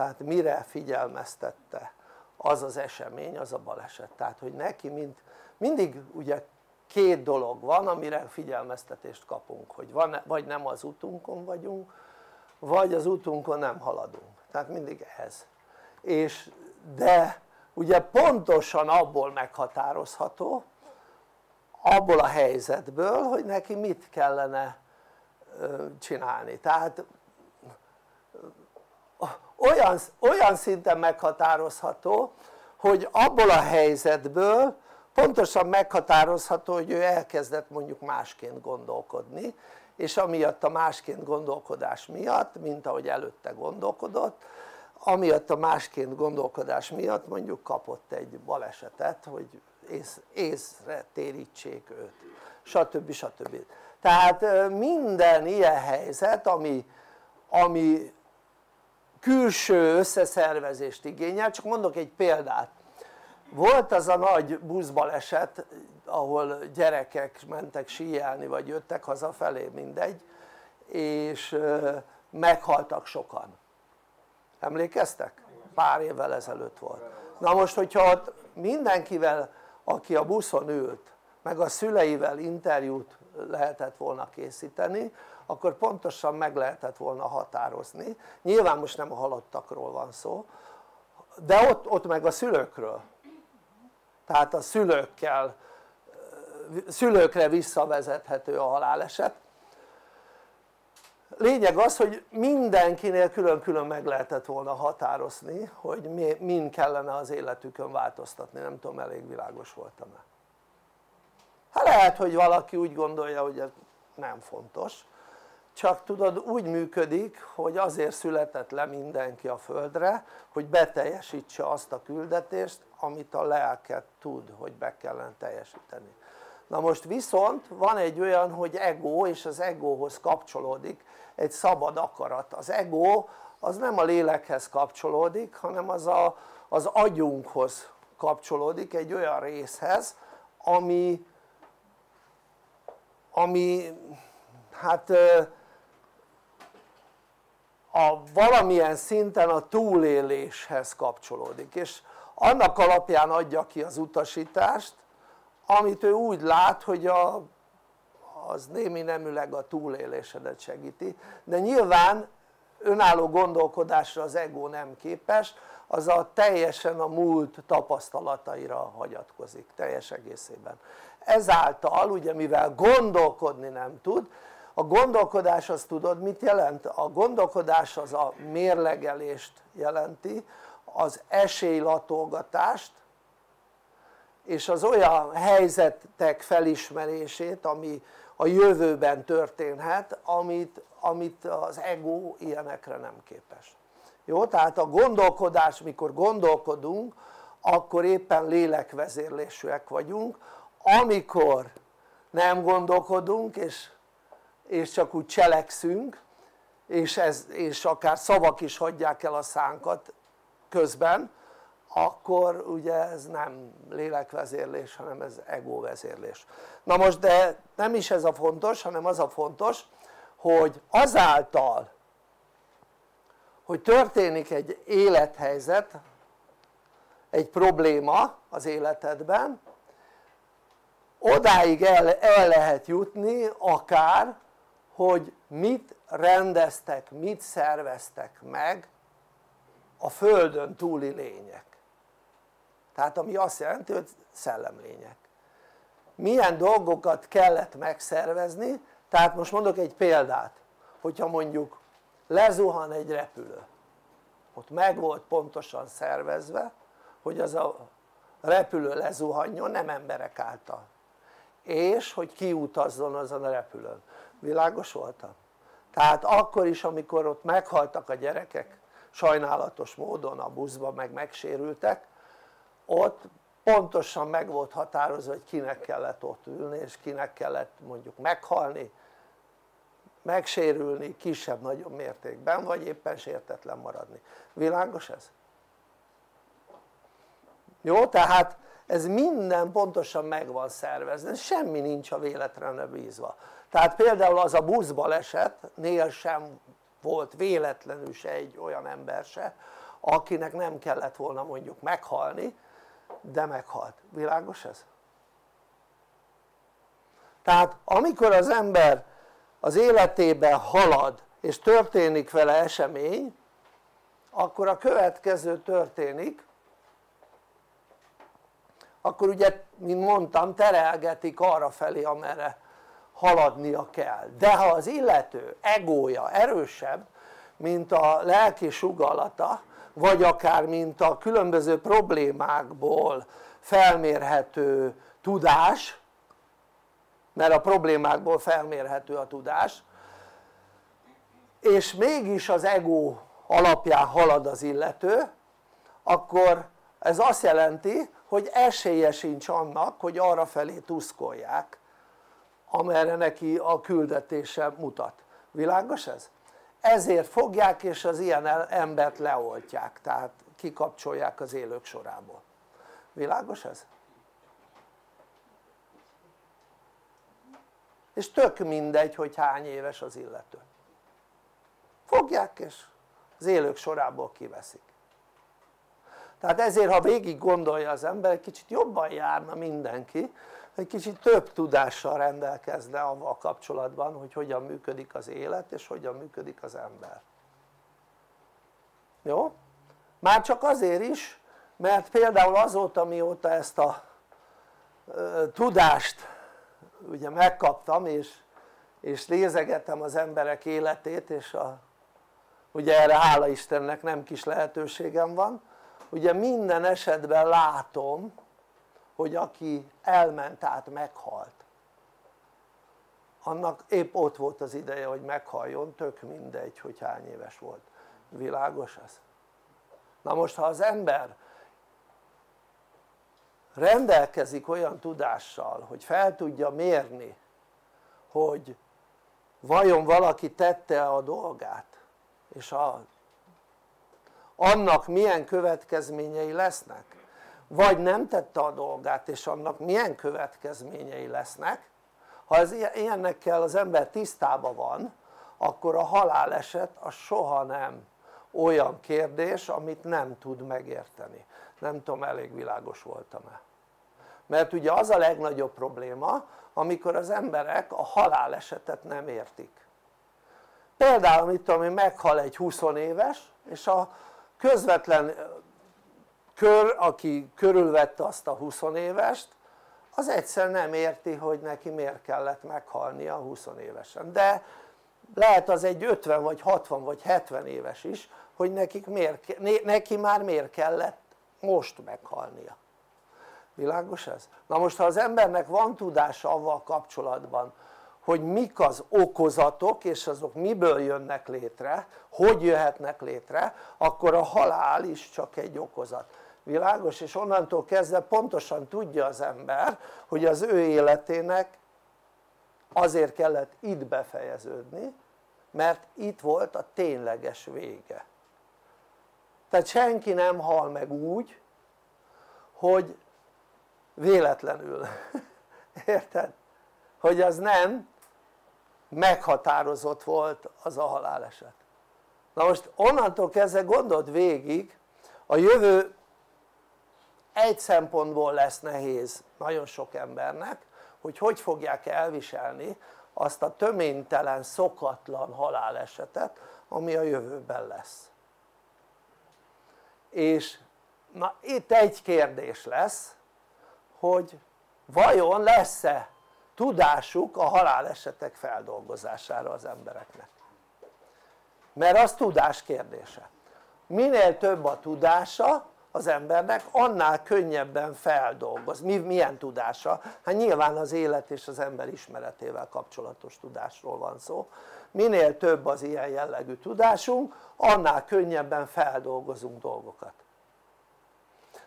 tehát mire figyelmeztette az az esemény, az a baleset. Tehát hogy neki mint, mindig ugye két dolog van amire figyelmeztetést kapunk hogy van, vagy nem az utunkon vagyunk vagy az utunkon nem haladunk. Tehát mindig ez. És de ugye pontosan abból meghatározható abból a helyzetből hogy neki mit kellene csinálni. Tehát olyan, olyan szinten meghatározható hogy abból a helyzetből pontosan meghatározható hogy ő elkezdett mondjuk másként gondolkodni és amiatt a másként gondolkodás miatt mint ahogy előtte gondolkodott amiatt a másként gondolkodás miatt mondjuk kapott egy balesetet hogy ész, észre térítsék őt stb. stb. tehát minden ilyen helyzet ami, ami külső összeszervezést igényel, csak mondok egy példát volt az a nagy buszbaleset ahol gyerekek mentek síelni vagy jöttek hazafelé mindegy és meghaltak sokan emlékeztek? pár évvel ezelőtt volt na most hogyha ott mindenkivel aki a buszon ült meg a szüleivel interjút lehetett volna készíteni akkor pontosan meg lehetett volna határozni. Nyilván most nem a halottakról van szó de ott, ott meg a szülőkről. Tehát a szülőkkel szülőkre visszavezethető a haláleset lényeg az hogy mindenkinél külön-külön meg lehetett volna határozni hogy min kellene az életükön változtatni, nem tudom elég világos voltam-e. Hát lehet hogy valaki úgy gondolja hogy ez nem fontos. Csak tudod úgy működik hogy azért született le mindenki a földre hogy beteljesítse azt a küldetést amit a lelket tud hogy be kellene teljesíteni na most viszont van egy olyan hogy ego és az egóhoz kapcsolódik egy szabad akarat. Az ego az nem a lélekhez kapcsolódik hanem az a, az agyunkhoz kapcsolódik egy olyan részhez ami ami hát a valamilyen szinten a túléléshez kapcsolódik. És annak alapján adja ki az utasítást amit ő úgy lát hogy a, az némi nemüleg a túlélésedet segíti de nyilván önálló gondolkodásra az ego nem képes az a teljesen a múlt tapasztalataira hagyatkozik teljes egészében ezáltal ugye mivel gondolkodni nem tud a gondolkodás az tudod mit jelent? a gondolkodás az a mérlegelést jelenti az esélylatolgatást és az olyan helyzetek felismerését ami a jövőben történhet amit, amit az ego ilyenekre nem képes jó? tehát a gondolkodás mikor gondolkodunk akkor éppen lélekvezérlésűek vagyunk amikor nem gondolkodunk és, és csak úgy cselekszünk és, ez, és akár szavak is hagyják el a szánkat közben akkor ugye ez nem lélekvezérlés hanem ez egóvezérlés. Na most de nem is ez a fontos hanem az a fontos hogy azáltal hogy történik egy élethelyzet egy probléma az életedben odáig el, el lehet jutni akár hogy mit rendeztek, mit szerveztek meg a földön túli lények tehát ami azt jelenti hogy szellemlények. Milyen dolgokat kellett megszervezni? Tehát most mondok egy példát. Hogyha mondjuk lezuhan egy repülő ott meg volt pontosan szervezve hogy az a repülő lezuhanjon nem emberek által. És hogy kiutazzon azon a repülőn. Világos voltam? tehát akkor is amikor ott meghaltak a gyerekek sajnálatos módon a buszban meg megsérültek ott pontosan meg volt határozva hogy kinek kellett ott ülni és kinek kellett mondjuk meghalni megsérülni kisebb-nagyobb mértékben vagy éppen sértetlen maradni világos ez? jó? tehát ez minden pontosan meg van szervezve, semmi nincs a véletlenre bízva tehát például az a buszbalesetnél sem volt véletlenül se egy olyan ember se akinek nem kellett volna mondjuk meghalni de meghalt, világos ez? tehát amikor az ember az életében halad és történik vele esemény akkor a következő történik akkor ugye mint mondtam terelgetik arra felé amerre haladnia kell de ha az illető egója erősebb mint a lelki sugallata vagy akár mint a különböző problémákból felmérhető tudás mert a problémákból felmérhető a tudás és mégis az ego alapján halad az illető akkor ez azt jelenti hogy esélye sincs annak hogy arra felé tuszkolják amerre neki a küldetése mutat, világos ez? Ezért fogják és az ilyen embert leoltják tehát kikapcsolják az élők sorából, világos ez? és tök mindegy hogy hány éves az illető. Fogják és az élők sorából kiveszik. Tehát ezért ha végig gondolja az ember egy kicsit jobban járna mindenki egy kicsit több tudással rendelkezne avval kapcsolatban hogy hogyan működik az élet és hogyan működik az ember jó? már csak azért is mert például azóta mióta ezt a tudást ugye megkaptam és, és nézegetem az emberek életét és a, ugye erre hála Istennek nem kis lehetőségem van ugye minden esetben látom hogy aki elment át meghalt annak épp ott volt az ideje hogy meghaljon tök mindegy hogy hány éves volt világos ez? na most ha az ember rendelkezik olyan tudással hogy fel tudja mérni hogy vajon valaki tette a dolgát és a, annak milyen következményei lesznek vagy nem tette a dolgát és annak milyen következményei lesznek. Ha ez ilyennekkel az ember tisztában van akkor a haláleset az soha nem olyan kérdés amit nem tud megérteni. Nem tudom elég világos voltam-e. Mert ugye az a legnagyobb probléma amikor az emberek a halálesetet nem értik. Például mit tudom én meghal egy 20 éves és a közvetlen kör aki körülvette azt a 20 évest az egyszer nem érti hogy neki miért kellett meghalnia 20 évesen de lehet az egy 50 vagy 60 vagy 70 éves is hogy nekik miért, neki már miért kellett most meghalnia. Világos ez? na most ha az embernek van tudása avval kapcsolatban hogy mik az okozatok és azok miből jönnek létre, hogy jöhetnek létre akkor a halál is csak egy okozat világos? és onnantól kezdve pontosan tudja az ember hogy az ő életének azért kellett itt befejeződni mert itt volt a tényleges vége tehát senki nem hal meg úgy hogy véletlenül érted? hogy az nem meghatározott volt az a haláleset na most onnantól kezdve gondold végig a jövő egy szempontból lesz nehéz nagyon sok embernek hogy hogy fogják elviselni azt a töménytelen, szokatlan halálesetet ami a jövőben lesz. És na itt egy kérdés lesz hogy vajon lesz-e tudásuk a halálesetek feldolgozására az embereknek? Mert az tudás kérdése. Minél több a tudása az embernek annál könnyebben feldolgoz, Mi, milyen tudása? hát nyilván az élet és az ember ismeretével kapcsolatos tudásról van szó. Minél több az ilyen jellegű tudásunk annál könnyebben feldolgozunk dolgokat.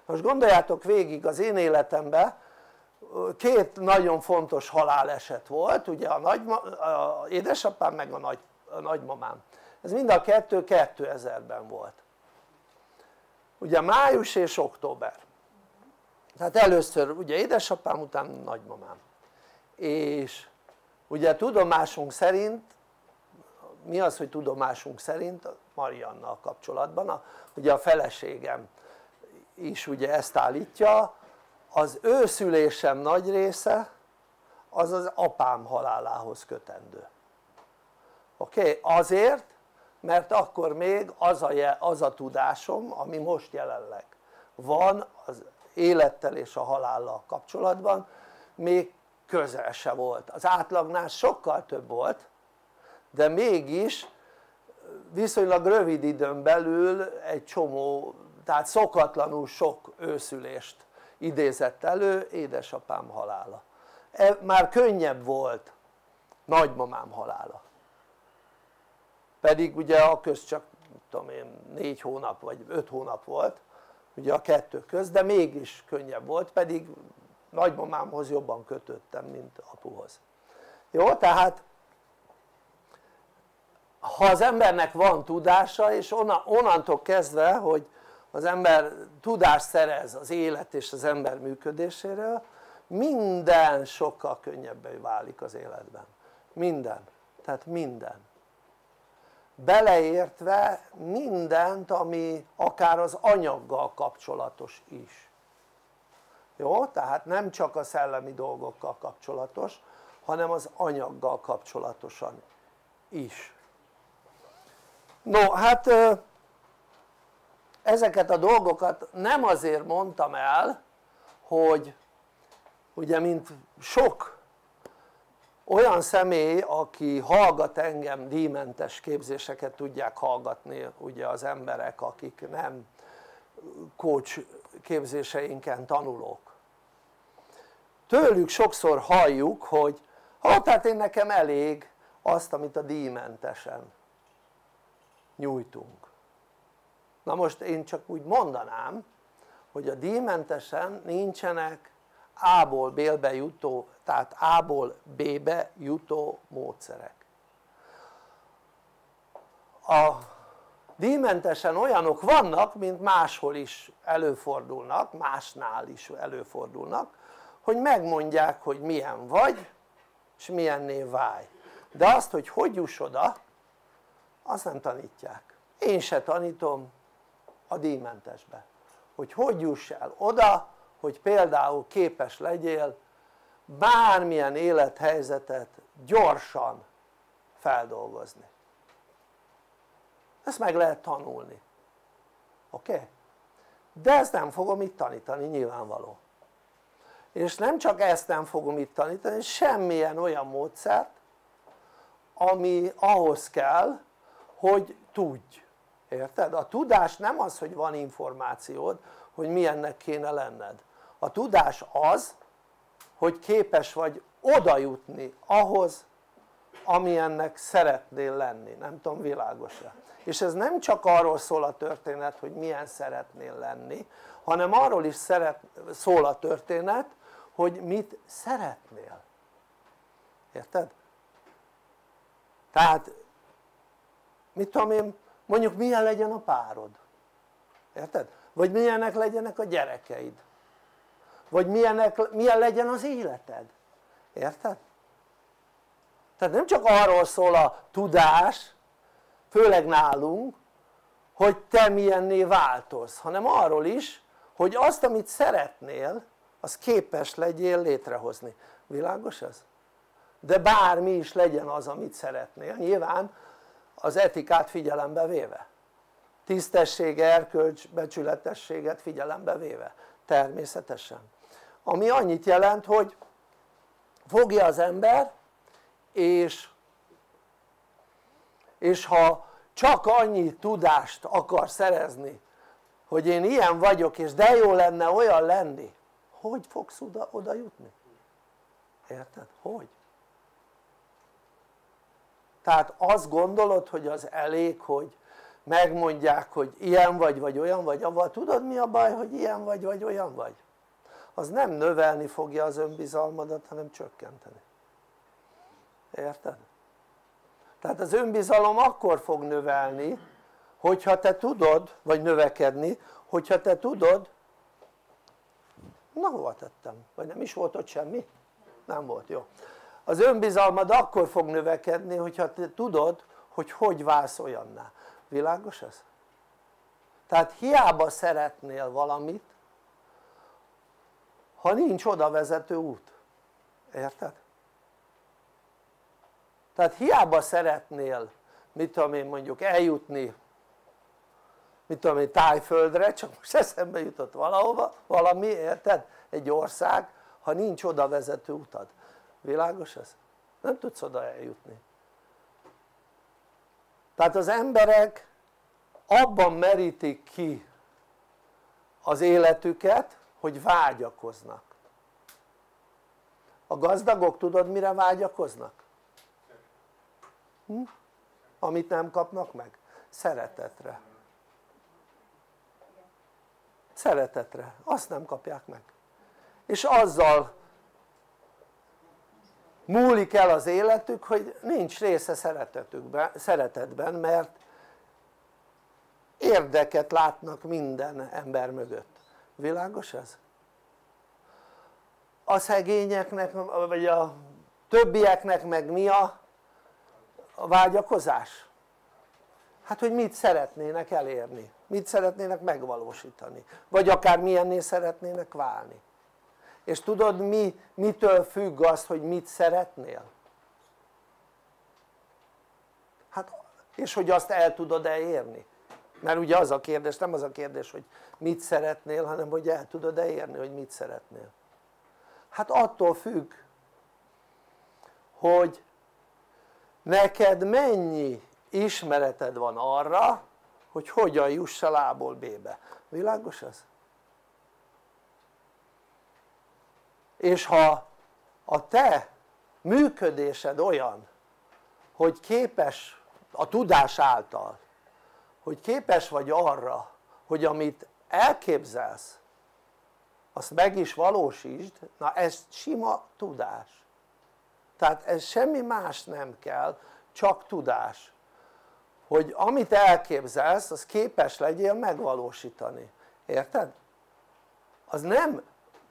Most gondoljátok végig az én életemben két nagyon fontos haláleset volt ugye a, nagy, a édesapám meg a, nagy, a nagymamám. Ez mind a kettő 2000-ben volt ugye május és október tehát először ugye édesapám után nagymamám és ugye tudomásunk szerint mi az hogy tudomásunk szerint Mariannal kapcsolatban a, ugye a feleségem is ugye ezt állítja az ő szülésem nagy része az az apám halálához kötendő oké? Okay? azért mert akkor még az a, az a tudásom ami most jelenleg van az élettel és a halállal kapcsolatban még közel se volt, az átlagnál sokkal több volt de mégis viszonylag rövid időn belül egy csomó, tehát szokatlanul sok őszülést idézett elő édesapám halála. E, már könnyebb volt nagymamám halála pedig ugye a köz csak tudom én négy hónap vagy öt hónap volt ugye a kettő köz de mégis könnyebb volt pedig nagymamámhoz jobban kötöttem mint apuhoz. Jó tehát ha az embernek van tudása és onnantól kezdve hogy az ember tudást szerez az élet és az ember működéséről minden sokkal könnyebbé válik az életben. Minden, tehát minden beleértve mindent ami akár az anyaggal kapcsolatos is jó? tehát nem csak a szellemi dolgokkal kapcsolatos hanem az anyaggal kapcsolatosan is no hát ezeket a dolgokat nem azért mondtam el hogy ugye mint sok olyan személy aki hallgat engem díjmentes képzéseket tudják hallgatni ugye az emberek akik nem coach képzéseinken tanulók. Tőlük sokszor halljuk hogy hát hát én nekem elég azt amit a díjmentesen nyújtunk. Na most én csak úgy mondanám hogy a díjmentesen nincsenek A-ból B-be jutó tehát A-ból B-be jutó módszerek. A díjmentesen olyanok vannak mint máshol is előfordulnak, másnál is előfordulnak hogy megmondják hogy milyen vagy és milyenné válj. De azt hogy hogy juss oda azt nem tanítják. Én se tanítom a díjmentesbe. Hogy hogy juss el oda hogy például képes legyél bármilyen élethelyzetet gyorsan feldolgozni ezt meg lehet tanulni oké? Okay? de ezt nem fogom itt tanítani nyilvánvaló és nem csak ezt nem fogom itt tanítani, semmilyen olyan módszert ami ahhoz kell hogy tudj, érted? a tudás nem az hogy van információd hogy milyennek kéne lenned a tudás az hogy képes vagy oda jutni ahhoz amilyennek szeretnél lenni, nem tudom világos-e? És ez nem csak arról szól a történet hogy milyen szeretnél lenni hanem arról is szeret, szól a történet hogy mit szeretnél. Érted? tehát mit tudom én mondjuk milyen legyen a párod. Érted? vagy milyenek legyenek a gyerekeid vagy milyenek, milyen legyen az életed érted? tehát nem csak arról szól a tudás főleg nálunk hogy te milyenné változz hanem arról is hogy azt amit szeretnél az képes legyél létrehozni, világos ez? de bármi is legyen az amit szeretnél, nyilván az etikát figyelembe véve tisztesség, erkölcs, becsületességet figyelembe véve, természetesen ami annyit jelent hogy fogja az ember és és ha csak annyi tudást akar szerezni hogy én ilyen vagyok és de jó lenne olyan lenni hogy fogsz oda, oda jutni? érted? hogy? tehát azt gondolod hogy az elég hogy megmondják hogy ilyen vagy vagy olyan vagy avval tudod mi a baj hogy ilyen vagy vagy olyan vagy? Az nem növelni fogja az önbizalmadat hanem csökkenteni érted? tehát az önbizalom akkor fog növelni hogyha te tudod vagy növekedni hogyha te tudod na hova tettem? vagy nem is volt ott semmi? nem volt, jó az önbizalmad akkor fog növekedni hogyha te tudod hogy hogy válsz olyanná, világos ez? tehát hiába szeretnél valamit ha nincs oda vezető út, érted? tehát hiába szeretnél mit tudom én mondjuk eljutni mit tudom én tájföldre csak most eszembe jutott valahova valami érted? egy ország ha nincs oda vezető utad világos ez? nem tudsz oda eljutni tehát az emberek abban merítik ki az életüket hogy vágyakoznak a gazdagok tudod mire vágyakoznak? Hm? amit nem kapnak meg? szeretetre szeretetre, azt nem kapják meg és azzal múlik el az életük hogy nincs része szeretetükben, szeretetben mert érdeket látnak minden ember mögött, világos ez? a szegényeknek vagy a többieknek meg mi a, a vágyakozás? hát hogy mit szeretnének elérni, mit szeretnének megvalósítani vagy akár milyenné szeretnének válni és tudod mi, mitől függ az hogy mit szeretnél? hát és hogy azt el tudod elérni mert ugye az a kérdés, nem az a kérdés hogy mit szeretnél hanem hogy el tudod elérni hogy mit szeretnél hát attól függ hogy neked mennyi ismereted van arra hogy hogyan juss el A-ból B-be, világos ez? és ha a te működésed olyan hogy képes a tudás által hogy képes vagy arra hogy amit elképzelsz azt meg is valósítsd, na ez sima tudás. Tehát ez semmi más nem kell csak tudás. Hogy amit elképzelsz az képes legyél megvalósítani, érted? az nem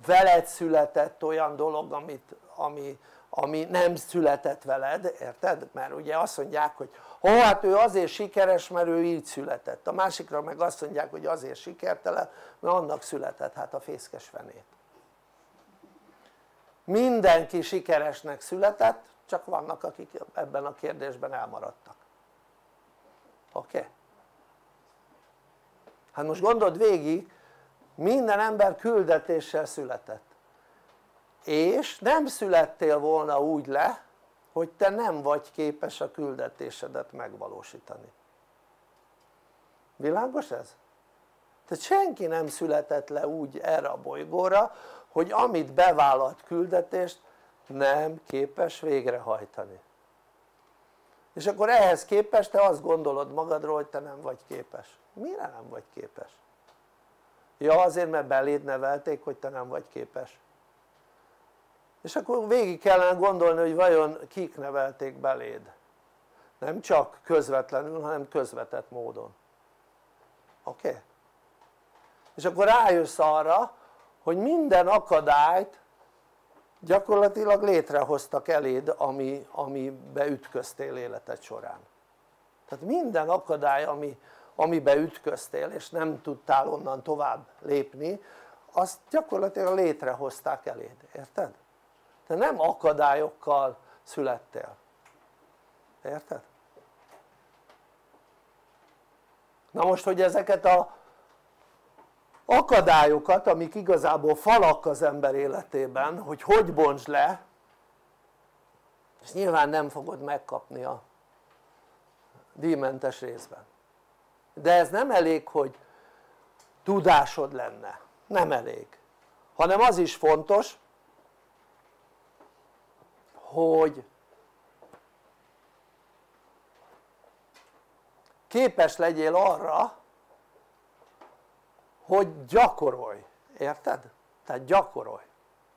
veled született olyan dolog amit, ami, ami nem született veled, érted? mert ugye azt mondják hogy ó hát ő azért sikeres mert ő így született, a másikra meg azt mondják hogy azért sikertelen mert annak született hát a fészkes fenét mindenki sikeresnek született csak vannak akik ebben a kérdésben elmaradtak oké? Okay? hát most gondold végig minden ember küldetéssel született és nem születtél volna úgy le hogy te nem vagy képes a küldetésedet megvalósítani világos ez? tehát senki nem született le úgy erre a bolygóra hogy amit bevállalt küldetést nem képes végrehajtani és akkor ehhez képest te azt gondolod magadról hogy te nem vagy képes mire nem vagy képes? ja azért mert beléd nevelték hogy te nem vagy képes és akkor végig kellene gondolni hogy vajon kik nevelték beléd nem csak közvetlenül hanem közvetett módon oké? Okay? és akkor rájössz arra hogy minden akadályt gyakorlatilag létrehoztak eléd ami, amibe ütköztél életed során tehát minden akadály ami, amibe ütköztél és nem tudtál onnan tovább lépni azt gyakorlatilag létrehozták eléd, érted? Te nem akadályokkal születtél, érted? na most hogy ezeket a akadályokat amik igazából falak az ember életében hogy hogy bontsd le és nyilván nem fogod megkapni a díjmentes részben. De ez nem elég hogy tudásod lenne, nem elég. Hanem az is fontos hogy képes legyél arra hogy gyakorolj, érted? tehát gyakorolj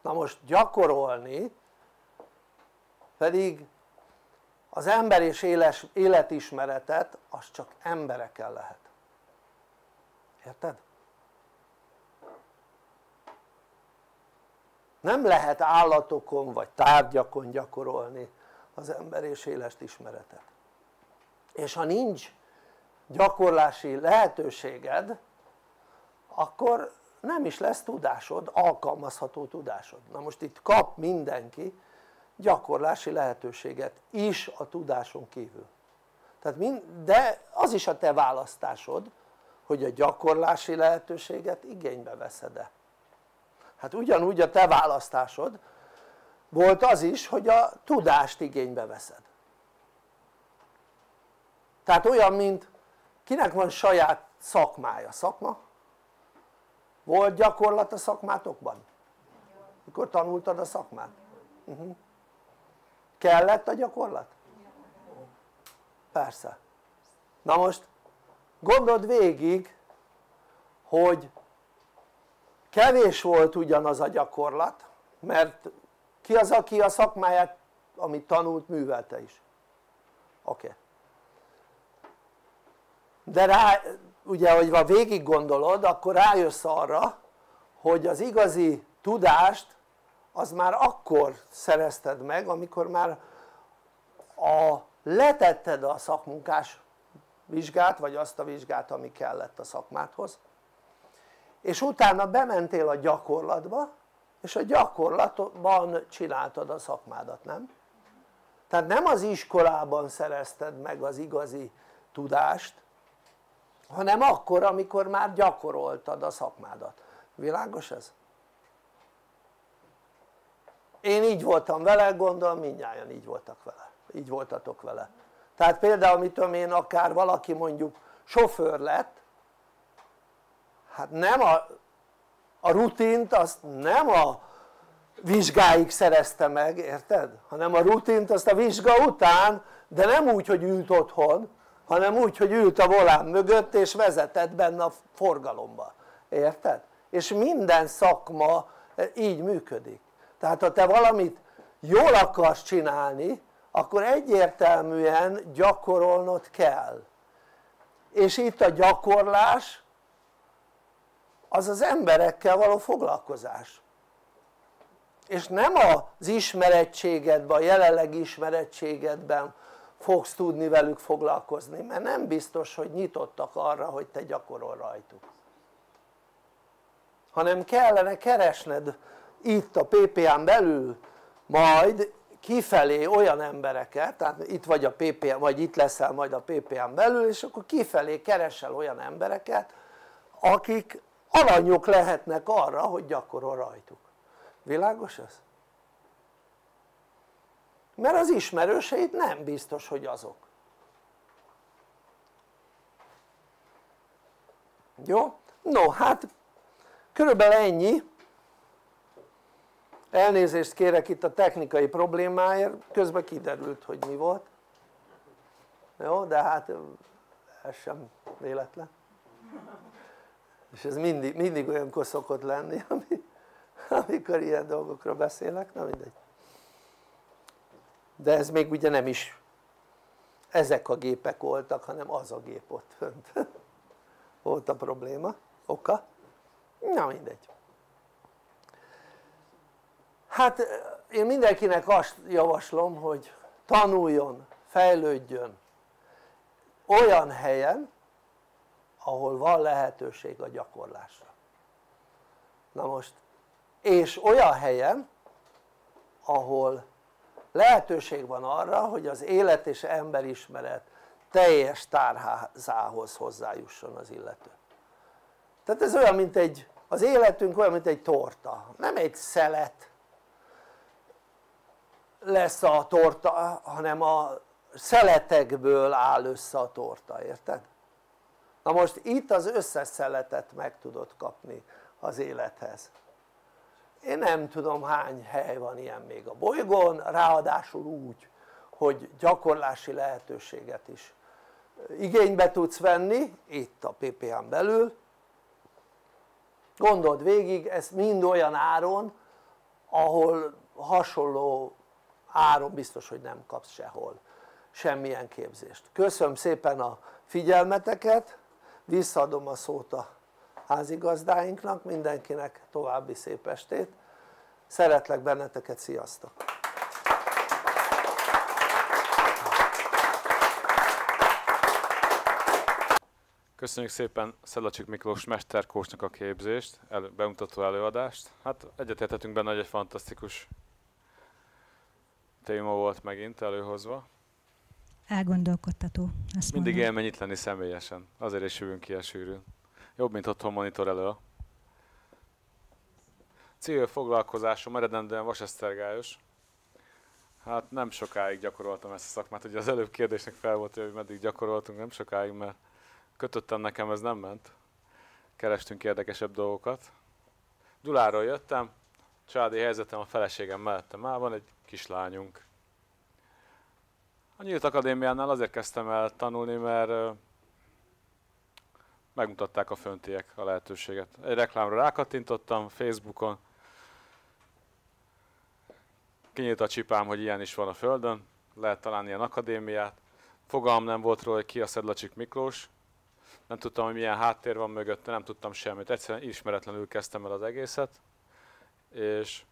na most gyakorolni pedig az ember és éles, életismeretet az csak emberekkel lehet érted? Nem lehet állatokon vagy tárgyakon gyakorolni az ember és éles ismeretet. És ha nincs gyakorlási lehetőséged akkor nem is lesz tudásod, alkalmazható tudásod. Na most itt kap mindenki gyakorlási lehetőséget is a tudáson kívül. Tehát mind, de az is a te választásod hogy a gyakorlási lehetőséget igénybe veszed-e hát ugyanúgy a te választásod volt az is hogy a tudást igénybe veszed tehát olyan mint kinek van saját szakmája, szakma? volt gyakorlat a szakmátokban? mikor tanultad a szakmát? Uh -huh. kellett a gyakorlat? persze na most gondold végig hogy kevés volt ugyanaz a gyakorlat mert ki az aki a szakmáját amit tanult művelte is oké okay. de rá ugye hogy végig gondolod akkor rájössz arra hogy az igazi tudást az már akkor szerezted meg amikor már a, letetted a szakmunkás vizsgát vagy azt a vizsgát ami kellett a szakmádhoz és utána bementél a gyakorlatba és a gyakorlatban csináltad a szakmádat, nem? tehát nem az iskolában szerezted meg az igazi tudást hanem akkor amikor már gyakoroltad a szakmádat, világos ez? én így voltam vele, gondolom mindjárt így voltak vele, így voltatok vele tehát például mit tudom én akár valaki mondjuk sofőr lett hát nem a, a rutint azt nem a vizsgáig szerezte meg, érted? hanem a rutint azt a vizsga után de nem úgy hogy ült otthon hanem úgy hogy ült a volán mögött és vezetett benne a forgalomba, érted? és minden szakma így működik tehát ha te valamit jól akarsz csinálni akkor egyértelműen gyakorolnod kell és itt a gyakorlás az az emberekkel való foglalkozás. És nem az ismerettségedben, a jelenlegi ismerettségedben fogsz tudni velük foglalkozni mert nem biztos hogy nyitottak arra hogy te gyakorol rajtuk. Hanem kellene keresned itt a PPA-n belül majd kifelé olyan embereket, tehát itt vagy a PPA, vagy itt leszel majd a PPA-n belül és akkor kifelé keresel olyan embereket akik alanyok lehetnek arra hogy gyakorol rajtuk. Világos ez? mert az ismerőseid nem biztos hogy azok. Jó? no hát körülbelül ennyi. Elnézést kérek itt a technikai problémáért. Közben kiderült hogy mi volt. Jó de hát ez sem véletlen és ez mindig, mindig olyankor szokott lenni amikor ilyen dolgokról beszélek, na mindegy. De ez még ugye nem is ezek a gépek voltak hanem az a gép ott fönt. Volt a probléma, oka. Na mindegy. Hát én mindenkinek azt javaslom hogy tanuljon, fejlődjön olyan helyen ahol van lehetőség a gyakorlásra. Na most és olyan helyen ahol lehetőség van arra hogy az élet és emberismeret teljes tárházához hozzájusson az illető. Tehát ez olyan mint egy az életünk olyan mint egy torta. Nem egy szelet lesz a torta hanem a szeletekből áll össze a torta, érted? Na most itt az összes szeletet meg tudod kapni az élethez. Én nem tudom hány hely van ilyen még a bolygón, ráadásul úgy hogy gyakorlási lehetőséget is igénybe tudsz venni itt a PPA-n belül. Gondold végig ez mind olyan áron ahol hasonló áron biztos hogy nem kapsz sehol semmilyen képzést. Köszönöm szépen a figyelmeteket visszaadom a szót a házigazdáinknak mindenkinek további szép estét szeretlek benneteket, sziasztok! Köszönjük szépen Szedlacsik Miklós mesterkósnak a képzést, elő, bemutató előadást. Hát egyetértetünk benne, hogy egy fantasztikus téma volt megint előhozva. Elgondolkodtató, azt Mindig mondom. élmény itt lenni személyesen. Azért is jövünk ki a sűrűn. Jobb, mint otthon monitor elő. Civil foglalkozásom eredendően vasesztergályos. Hát nem sokáig gyakoroltam ezt a szakmát. Ugye az előbb kérdésnek fel volt, hogy meddig gyakoroltunk, nem sokáig, mert kötöttem nekem, ez nem ment. Kerestünk érdekesebb dolgokat. Gyuláról jöttem, családi helyzetem a feleségem mellettem már van egy kislányunk. A Nyílt Akadémiánál azért kezdtem el tanulni, mert megmutatták a föntiek a lehetőséget. Egy reklámra rákattintottam Facebookon, kinyílt a csipám, hogy ilyen is van a Földön, lehet találni ilyen akadémiát. Fogalm nem volt róla, hogy ki a Szedlacsik Miklós. Nem tudtam, hogy milyen háttér van mögötte, nem tudtam semmit. Egyszerűen ismeretlenül kezdtem el az egészet. És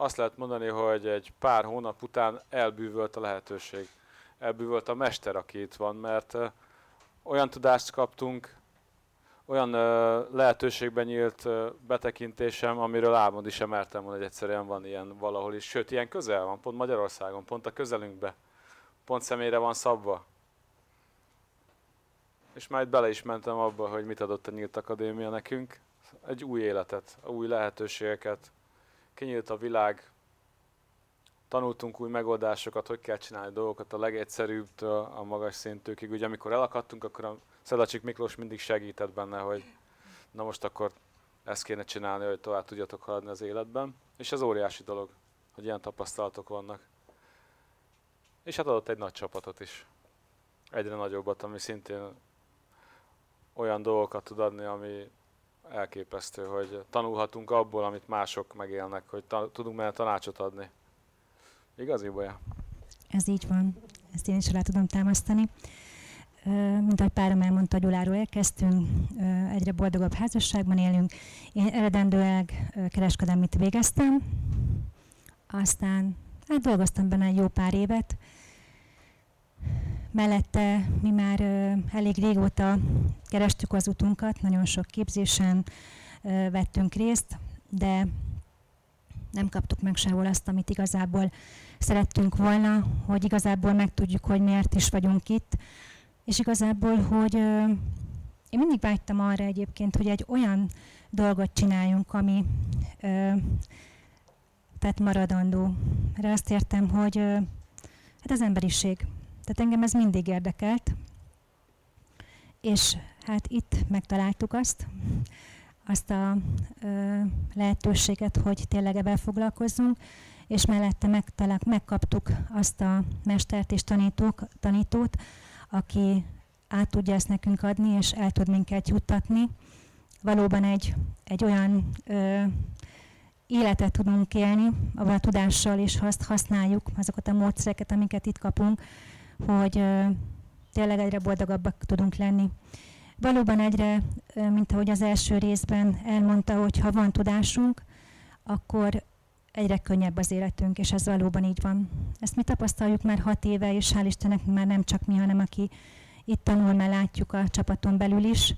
azt lehet mondani, hogy egy pár hónap után elbűvölt a lehetőség. Elbűvölt a mester, aki itt van, mert olyan tudást kaptunk, olyan lehetőségben nyílt betekintésem, amiről álmodni sem mertem volna, hogy egyszerűen van ilyen valahol is. Sőt, ilyen közel van, pont Magyarországon, pont a közelünkbe. Pont személyre van szabva. És már itt bele is mentem abba, hogy mit adott a Nyílt Akadémia nekünk. Egy új életet, új lehetőségeket. Kinyílt a világ, tanultunk új megoldásokat, hogy kell csinálni dolgokat a legegyszerűbb a magas szintűkig. Ugye amikor elakadtunk, akkor a Szedlacsik Miklós mindig segített benne, hogy na most akkor ezt kéne csinálni, hogy tovább tudjatok haladni az életben. És ez óriási dolog, hogy ilyen tapasztalatok vannak. És hát adott egy nagy csapatot is. Egyre nagyobbat, ami szintén olyan dolgokat tud adni, ami elképesztő, hogy tanulhatunk abból, amit mások megélnek, hogy ta- tudunk benne tanácsot adni. Igazi bolya? Ez így van, ezt én is alá tudom támasztani. Mint ahogy párom elmondta, Gyuláról érkeztünk, egyre boldogabb házasságban élünk. Én eredendőleg kereskedelmit végeztem, aztán hát dolgoztam benne egy jó pár évet. Mellette mi már elég régóta kerestük az utunkat, nagyon sok képzésen vettünk részt, de nem kaptuk meg sehol azt, amit igazából szerettünk volna, hogy igazából megtudjuk, hogy miért is vagyunk itt, és igazából, hogy én mindig vágytam arra egyébként, hogy egy olyan dolgot csináljunk, ami ö, tehát maradandó. Erre azt értem, hogy ö, hát az emberiség. Tehát engem ez mindig érdekelt, és hát itt megtaláltuk azt, azt a ö, lehetőséget, hogy tényleg ebben foglalkozzunk, és mellette megtalál, megkaptuk azt a mestert és tanítók, tanítót, aki át tudja ezt nekünk adni, és el tud minket juttatni. Valóban egy, egy olyan ö, életet tudunk élni, avval a tudással, és ha használjuk, azokat a módszereket, amiket itt kapunk, hogy tényleg egyre boldogabbak tudunk lenni. Valóban egyre, mint ahogy az első részben elmondta, hogy ha van tudásunk, akkor egyre könnyebb az életünk, és ez valóban így van. Ezt mi tapasztaljuk már hat éve, és hál' Istennek már nem csak mi, hanem aki itt tanul, mert látjuk a csapaton belül is,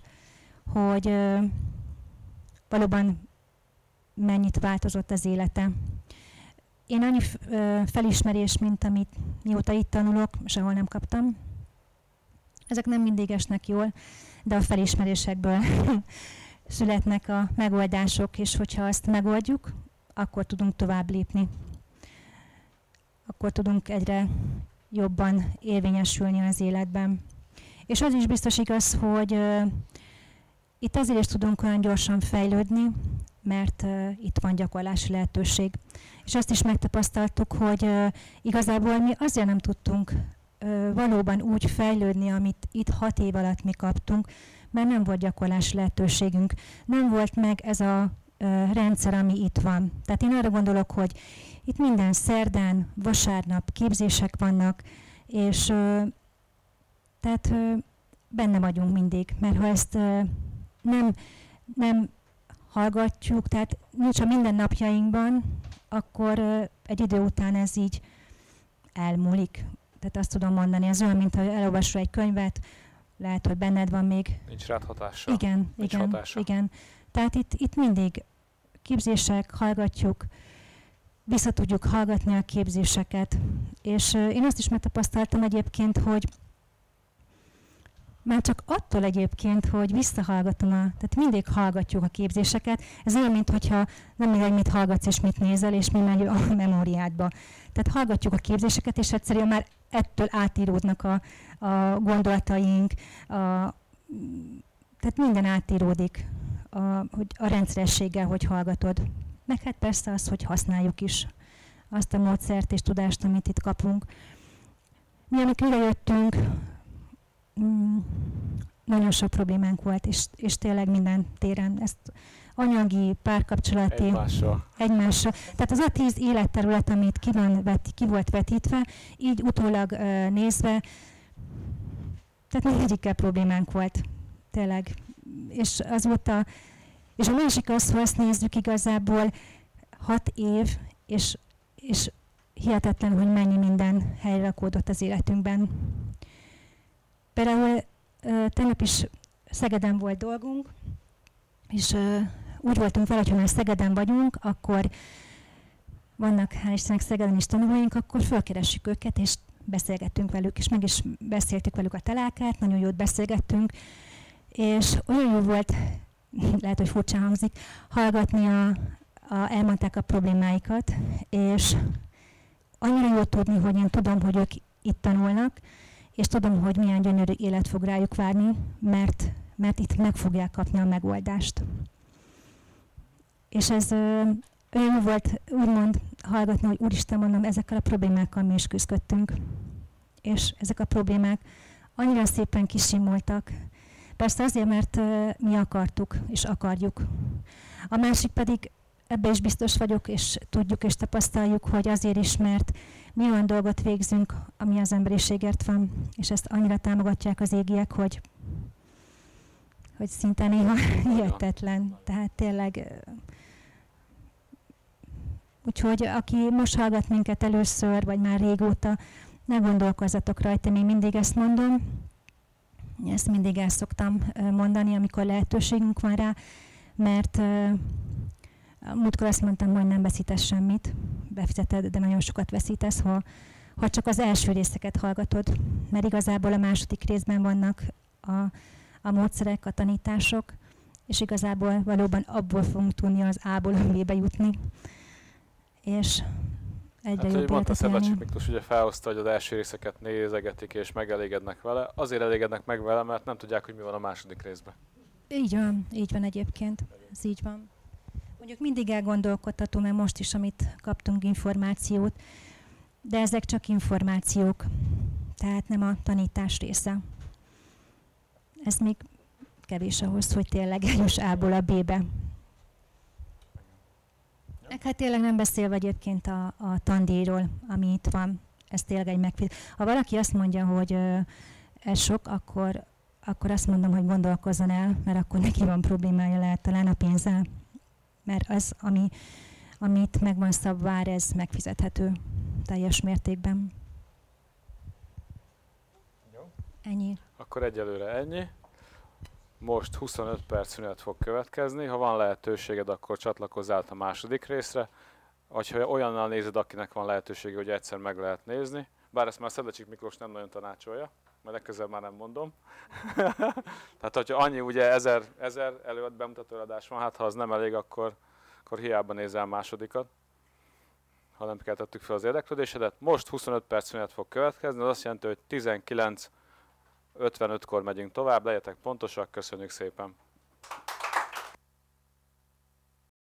hogy valóban mennyit változott az élete. Én annyi felismerés, mint amit mióta itt tanulok, sehol nem kaptam. Ezek nem mindig esnek jól, de a felismerésekből születnek a megoldások, és hogyha azt megoldjuk, akkor tudunk tovább lépni. Akkor tudunk egyre jobban érvényesülni az életben. És az is biztos igaz, hogy itt azért is tudunk olyan gyorsan fejlődni, mert uh, itt van gyakorlási lehetőség. És azt is megtapasztaltuk, hogy uh, igazából mi azért nem tudtunk uh, valóban úgy fejlődni, amit itt hat év alatt mi kaptunk, mert nem volt gyakorlási lehetőségünk. Nem volt meg ez a rendszer, ami itt van. Tehát én arra gondolok, hogy itt minden szerdán, vasárnap képzések vannak, és tehát benne vagyunk mindig, mert ha ezt nem, nem hallgatjuk, tehát nincs a mindennapjainkban, akkor egy idő után ez így elmúlik. Tehát azt tudom mondani, ez olyan, mint ha elolvasol egy könyvet, lehet, hogy benned van még Nincs rád hatással. igen, Nincs igen, hatása. igen. Tehát itt, itt mindig képzések, hallgatjuk, vissza tudjuk hallgatni a képzéseket. És én azt is megtapasztaltam egyébként, hogy már csak attól egyébként, hogy visszahallgatom, a, tehát mindig hallgatjuk a képzéseket, ez olyan, mintha nem mindegy, mit hallgatsz és mit nézel, és mi megy a memóriádba. Tehát hallgatjuk a képzéseket, és egyszerűen már ettől átíródnak a, a gondolataink, a, tehát minden átíródik, a, hogy a rendszerességgel, hogy hallgatod. Meg hát persze az, hogy használjuk is azt a módszert és tudást, amit itt kapunk. Mi, amikor jöttünk, mm, nagyon sok problémánk volt, és, és tényleg minden téren. Ezt anyagi, párkapcsolati, egymással. egymással. Tehát az a tíz életterület, amit ki, van vet, ki volt vetítve, így utólag uh, nézve, tehát mindegyikkel problémánk volt, tényleg. És azóta, és a másik az, ha azt nézzük igazából, hat év, és, és hihetetlen, hogy mennyi minden helyre rakódott az életünkben. Például tegnap is Szegeden volt dolgunk, és úgy voltunk vele, hogy ha Szegeden vagyunk, akkor vannak hál' Istennek Szegeden is tanulóink, akkor fölkeressük őket, és beszélgettünk velük, és meg is beszéltük velük a telákát, nagyon jót beszélgettünk, és olyan jó volt, lehet, hogy furcsa hangzik, hallgatni a, a, elmondták a problémáikat, és annyira jó tudni, hogy én tudom, hogy ők itt tanulnak, és tudom, hogy milyen gyönyörű élet fog rájuk várni, mert, mert itt meg fogják kapni a megoldást. És ez olyan volt úgymond hallgatni, hogy Úristen mondom, ezekkel a problémákkal mi is küzdöttünk. És ezek a problémák annyira szépen kisimultak. Persze azért, mert uh, mi akartuk és akarjuk. A másik pedig ebbe is biztos vagyok, és tudjuk és tapasztaljuk, hogy azért is, mert mi olyan dolgot végzünk, ami az emberiségért van, és ezt annyira támogatják az égiek, hogy, hogy szinte néha hihetetlen. Tehát tényleg Úgyhogy aki most hallgat minket először, vagy már régóta, ne gondolkozzatok rajta, én mindig ezt mondom. Ezt mindig el szoktam mondani, amikor lehetőségünk van rá, mert múltkor azt mondtam, hogy nem veszítesz semmit, befizeted, de nagyon sokat veszítesz, ha, ha csak az első részeket hallgatod, mert igazából a második részben vannak a, a módszerek, a tanítások, és igazából valóban abból fogunk tudni az A-ból a jutni és egyre hát, jobb mondta Szedlacsik Miklós, ugye felhozta, hogy az első részeket nézegetik és megelégednek vele. Azért elégednek meg vele, mert nem tudják, hogy mi van a második részben. Így van, így van egyébként. Ez így van. Mondjuk mindig elgondolkodható, mert most is, amit kaptunk információt, de ezek csak információk, tehát nem a tanítás része. Ez még kevés ahhoz, hogy tényleg eljuss A-ból a B-be. Meg hát tényleg nem beszélve egyébként a, a tandíjról, ami itt van. Ez tényleg egy megfizet. Ha valaki azt mondja, hogy ö, ez sok, akkor, akkor azt mondom, hogy gondolkozzon el, mert akkor neki van problémája lehet talán a pénzzel. Mert az, ami, amit meg van szabvár, ez megfizethető teljes mértékben. Jó. Ennyi. Akkor egyelőre ennyi. Most 25 perc szünet fog következni, ha van lehetőséged, akkor csatlakozz át a második részre, vagy ha olyannal nézed, akinek van lehetősége, hogy egyszer meg lehet nézni. Bár ezt már Szedecsik Miklós nem nagyon tanácsolja, mert legközelebb már nem mondom. Tehát, hogyha annyi ugye ezer, ezer előad bemutató van, hát ha az nem elég, akkor, akkor hiába nézel másodikat ha nem keltettük fel az érdeklődésedet. Most 25 perc szünet fog következni, az azt jelenti, hogy 19 55-kor megyünk tovább, legyetek pontosak, köszönjük szépen!